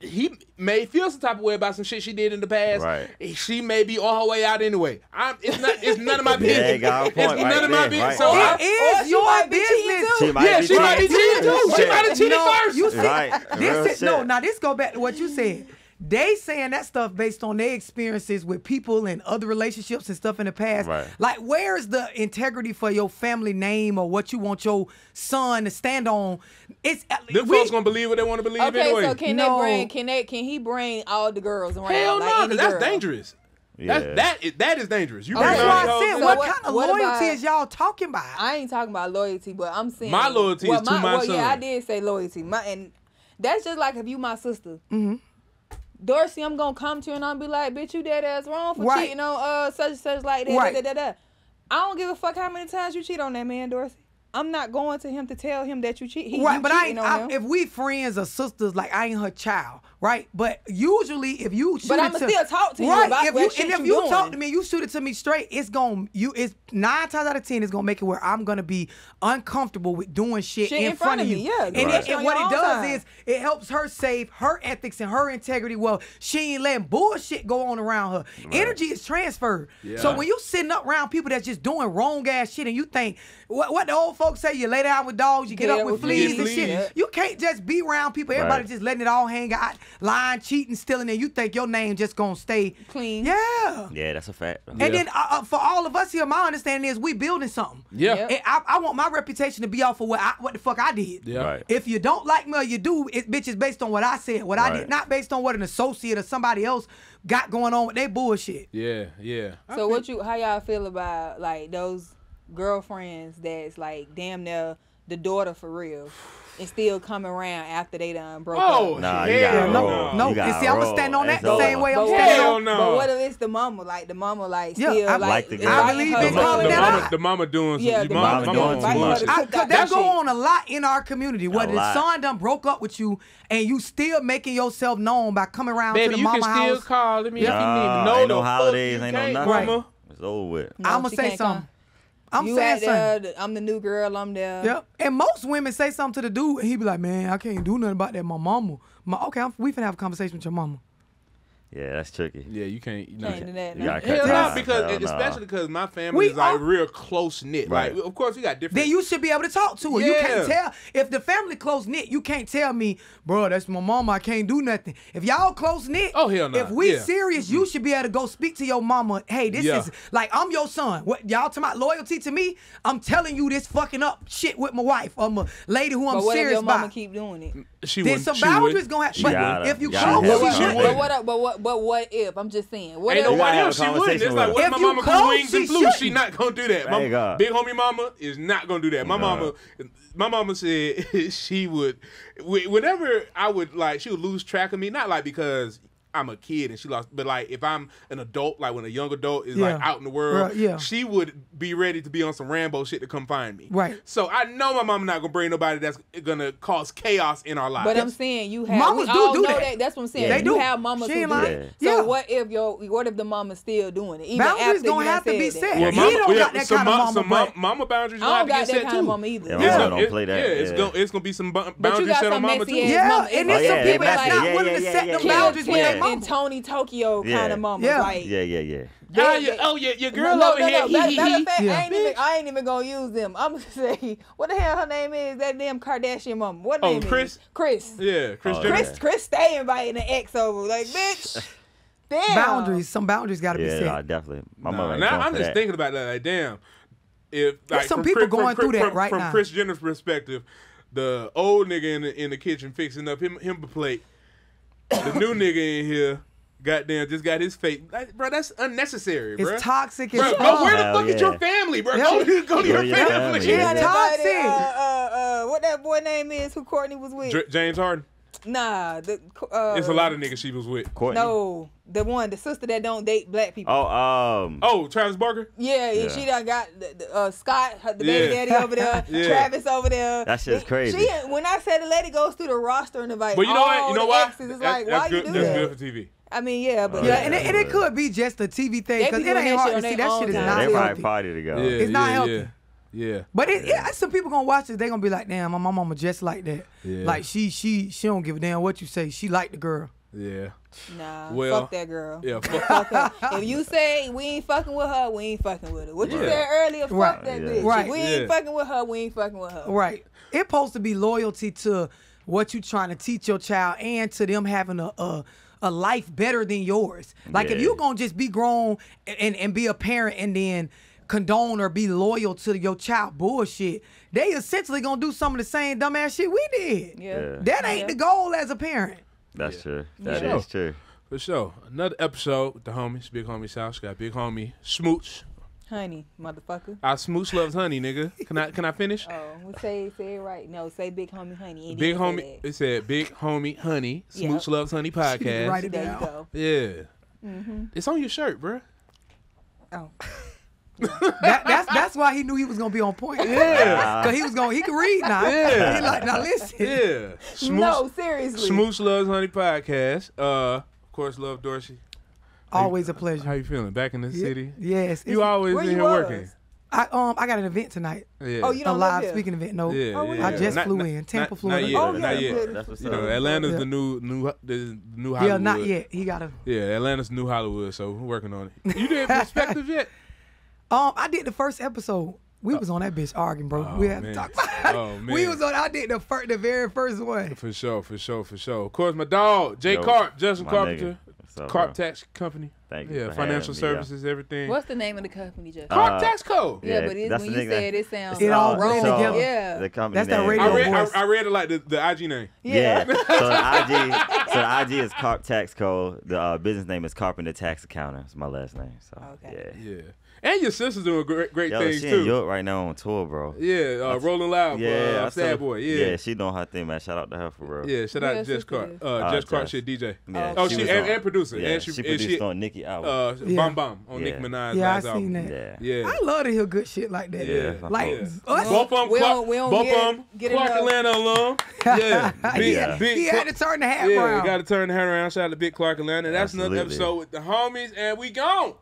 He may feel some type of way about some shit she did in the past. Right. She may be on her way out anyway. I'm. It's not. It's none of my Yeah, business. got it's point none right of my business. right. So I, It is Or she your might be cheating business. too. She might yeah, be she might be cheating. cheating too. She might have cheated no, first. You see, Right, real this is no. Now this go back to what you said. They saying that stuff based on their experiences with people and other relationships and stuff in the past. Right. Like, where's the integrity for your family name or what you want your son to stand on? It's Them we- folks gonna believe what they want to believe Okay, anyway. so can No. they bring? Can they? Can he bring all the girls around? Hell like no, any 'cause that's girl? dangerous. Yeah. That that is, that is dangerous. You That's bring why I said, hoes- what, what- kind of what loyalty about- is y'all talking about? I ain't talking about loyalty, but I'm saying My loyalty well, is to my well, Yeah. I did say loyalty. My and that's just like if you my sister. Mm-hmm. Dorsey, I'm gonna come to you and I'll be like, bitch, you dead ass wrong for Right. cheating on uh such and such like that. Right. Da, da, da. I don't give a fuck how many times you cheat on that man, Dorsey. I'm not going to him to tell him that you cheat. He, right, you but I ain't. I, him. if we friends or sisters, like I ain't her child, right? But usually, if you shoot But it I'ma still talk to you right, about if what you, shit and if you you talk to me, you shoot it to me straight. It's going you. It's nine times out of ten, it's gonna make it where I'm gonna be uncomfortable with doing shit, Shit in, front, of you. me, yeah, and, Right. it- and what it does time. is it helps her save her ethics and her integrity. Well, she ain't letting bullshit go on around her. Energy is transferred. So when you sitting up around people that's just doing wrong ass shit, and you think what, what the old folks say, you lay down with dogs, you get Get up up with with fleas fleas. and shit. Yeah. You can't just be around people. Everybody Right. just letting it all hang out, lying, cheating, stealing, and you think your name just gonna stay Clean. Yeah. Yeah, that's a fact. And Yeah. then uh, uh, for all of us here, my understanding is we building something. Yeah. Yep. And I, I want my reputation to be off of what I, what the fuck I did. Yeah. Right. If you don't like me or you do, it bitch is based on what I said, what I did, not based on what an associate or somebody else got going on with their bullshit. Yeah, yeah. So what you how y'all feel about like those girlfriends that's like damn near the daughter for real and still come around after they done broke Oh, up? Nah, hell you gotta no, roll. no. You gotta And see, I'ma stand on that the same way I'm standing on. no. but what if it's the mama? Like the mama, like Yeah, still I- like, Like the girl. I believe her in calling the, cook. that mama, out. the mama doing some. Yeah, the the mama, mama mama doing doing too too inviting her much. I, cook cause out that that go on a lot in our community. Where the son done broke up with you and you still making yourself known by coming around Baby, to the mama house? you can still house. call me if you need. No, ain't no holidays, ain't no nothing. It's over with. I'ma say something. I'm you saying something. there, I'm the new girl. I'm there. Yep. And most women say something to the dude, and he be like, "Man, I can't do nothing about that. My mama. My, okay, I'm, we finna have a conversation with your mama. Yeah, that's tricky. Yeah, you can't. You know, Can't do that. You no. gotta Hell cut no, ties. because Hell nah. especially because my family We is like are- real close knit. Right. Like, of course, we got different. Then you should be able to talk to her. You can't Yeah. tell if the family close knit. You can't tell me, bro. That's my mama. I can't do nothing. If y'all close knit, Oh, hell nah. If we Yeah. serious, you should be able to go speak to your mama. Hey, this Yeah. is like I'm your son. What y'all talking about loyalty to me? I'm telling you this fucking up shit with my wife. I'm a lady who I'm But what if serious your mama about. keep doing it? she Then would. some she boundaries would. gonna have. She But gotta- if you gotta close, But what, she but, would. but what? But what? But what if? I'm just saying. What Ain't if? no what have a she wouldn't. It's like what If my you mama close, cool wings and blue. She shouldn't. gonna do that. My Thank God. big homie mama is not gonna do that. My God. mama, my mama said she would. Whenever I would like, she would lose track of me. Not like because I'm a kid and she lost. But like if I'm an adult, like when a young adult is like out in the world, Right, yeah. she would be ready to be on some Rambo shit to come find me. Right. So I know my mom not gonna bring nobody that's gonna cause chaos in our lives. But I'm saying you have Mamas we do all do know that. that. That's what I'm saying. They you do. have mamas She who do lying. that. Yeah. So what if your what if the mama's still doing it? Even Boundaries after gonna have to be set. that. well, He don't yeah, got that some kind of ma- mama, some ma- but- mama boundaries I gonna have don't to got get that set kind too. of mama either. Yeah, Yeah. don't play that. Yeah, it's gonna it's gonna be some bu- But you boundaries got set on some mama too. Yeah, and there's some people they that's not Yeah, willing yeah, to set yeah, them boundaries with Kim their and. Tony Tokyo Yeah. kind of mamas. Yeah. Like, Yeah, yeah, yeah. Yeah, ah, They- yeah, oh yeah, your girl no, over no, here. no. hee, Matter, hee, matter hee. fact, Yeah. I ain't even I ain't even gonna use them. I'm gonna say what the hell her name is? That damn Kardashian mama. What Oh, name Kris? is? Kris. Yeah, Kris Oh, Jenner. Kris. Kris stay inviting the ex over. Like, bitch. Damn. Boundaries, some boundaries got to be Yeah, nah, set. definitely. My Nah, mother ain't now I'm just that. thinking about that. Like, damn, if like some people Kris- going Kris- through that from, right from now. Kris Jenner's perspective, the old nigga in the in the kitchen fixing up him him a plate, the new nigga in here, goddamn, just got his face. Like, bro, that's unnecessary, bro. It's toxic as Bro, fuck. go, where the Hell fuck is your family, bro? Yeah. Go, to- go to your your family. family, She yeah. done Toxic. uh, uh, uh, what that boy name is who Kourtney was with? J- James Harden. Nah, the uh, It's a lot of niggas she was with. Kourtney? No, the one, the sister that don't date black people. Oh, um. Oh, Travis Barker. Yeah, yeah, Yeah. she done got the, the, uh, Scott, her- the baby Yeah. daddy over there, Yeah. Travis over there. That shit's She- crazy. She, when I said the lady goes through the roster and invite But you know what? all You know the why? exes, it's That- like, that's why good. you do that's that? good for TV. I mean, yeah, but Oh, Yeah, like, and it, and it could be just a TV thing because be it ain't hard to see. That shit is time. not they too. probably healthy. party to go. Yeah, It's not yeah, healthy. Yeah. yeah. But it, it, some people gonna watch this. They gonna be like, "Damn, my mama just like that. Yeah. Like she, she, she don't give a damn what you say. She like the girl. Yeah. nah, Well, fuck that girl. Yeah. Fuck. Fuck her. if you say we ain't fucking with her, we ain't fucking with her. What you Yeah. said earlier, fuck Right. that Yeah. bitch. Right. We ain't Yeah. fucking with her, we ain't fucking with her. Right. It supposed to be loyalty to what you trying to teach your child and to them having a a, a life better than yours. Like if Yeah. you gonna just be grown and, and be a parent and then condone or be loyal to your child bullshit, they essentially gonna do some of the same dumbass shit we did. Yeah. Yeah. That ain't Yeah. the goal as a parent. That's true. That Yeah. is true. For sure. Another episode with the homies, Big Homies House. Got Big Homie Smooch. Hunnii, motherfucker. I Smooch loves honey, nigga. Can I can I finish? Oh, we say say it right. No, say big homie Hunnii. It Big homie. It said Big Homie Hunnii. Yeah. Smooch loves honey podcast. Write it There you go. Yeah. Mhm. It's on your shirt, bruh. Oh. That, that's that's why he knew he was gonna be on point. Yeah. Cause he was gonna he could read now. Yeah. He like now listen. Yeah. Smooch, No, seriously. Smooch loves honey podcast. Uh, of course, love Dorsey. Always a pleasure. How you feeling? Back in the city? Yes. You always Where in here was? working. I um I got an event tonight. Yeah. Oh, you A don't live live speaking event. No. Yeah, Oh, yeah, I just Not- flew not- in. Tampa, not, Florida. Not yet. Oh, not yet. That's what's You up. know, Atlanta's Yeah. the new new the new Hollywood. Yeah, not yet. He got a Yeah, Atlanta's new Hollywood, so we're working on it. You didn't perspective yet? Um, I did the first episode. We was on that bitch arguing, bro. we Oh, had man. to talk about it. Oh, We was on. I did the first, the very first one. For sure, for sure, for sure. Of course, my dog, Jay Yo, Carp, Justin Carpenter, nigga. Up, Carp bro? Tax Company. Thank you Yeah, for financial having me, yo. services, everything. What's the name of the company, Justin? Carp Uh, Tax Co. yeah, yeah, but it's, when you nigga- say it, it sounds It all wrong. so, together. Yeah. The company That's that name- radio I read, voice. I, I read it like the, the IG name. Yeah. so the IG, so the IG is Carp Tax Co. The uh, business name is Carpenter Tax Accountant. It's my last name. So Okay. yeah. Yeah, and your sister's doing great, great Yo, things she too. in Europe right now on tour, bro. Yeah, uh, Rolling Loud, Yeah, uh, I Sad saw- Boy. Yeah, yeah, she doing her thing, man. Shout out to her for real. Yeah, shout out your to Jess sister Clark. is? Uh, Uh, Jess Clark, Jess. shit DJ. Yeah, Oh, she she and, on- and producer. Yeah, and she, she and produced she, on Nicki album. uh, Yeah. Bum Bum on Yeah. Nicki Minaj's Yeah, I seen album. that. yeah. Yeah. I love to hear good shit like that. Yeah. Like Yeah. us. Both of them, We Clark, don't- we both get- of them, Clark. Atlanta alum. Yeah, big, Yeah. big. he had to turn the hat yeah, around. got to turn the hat around. Shout out to Big Clark Atlanta. That's another episode with the homies, and we gone.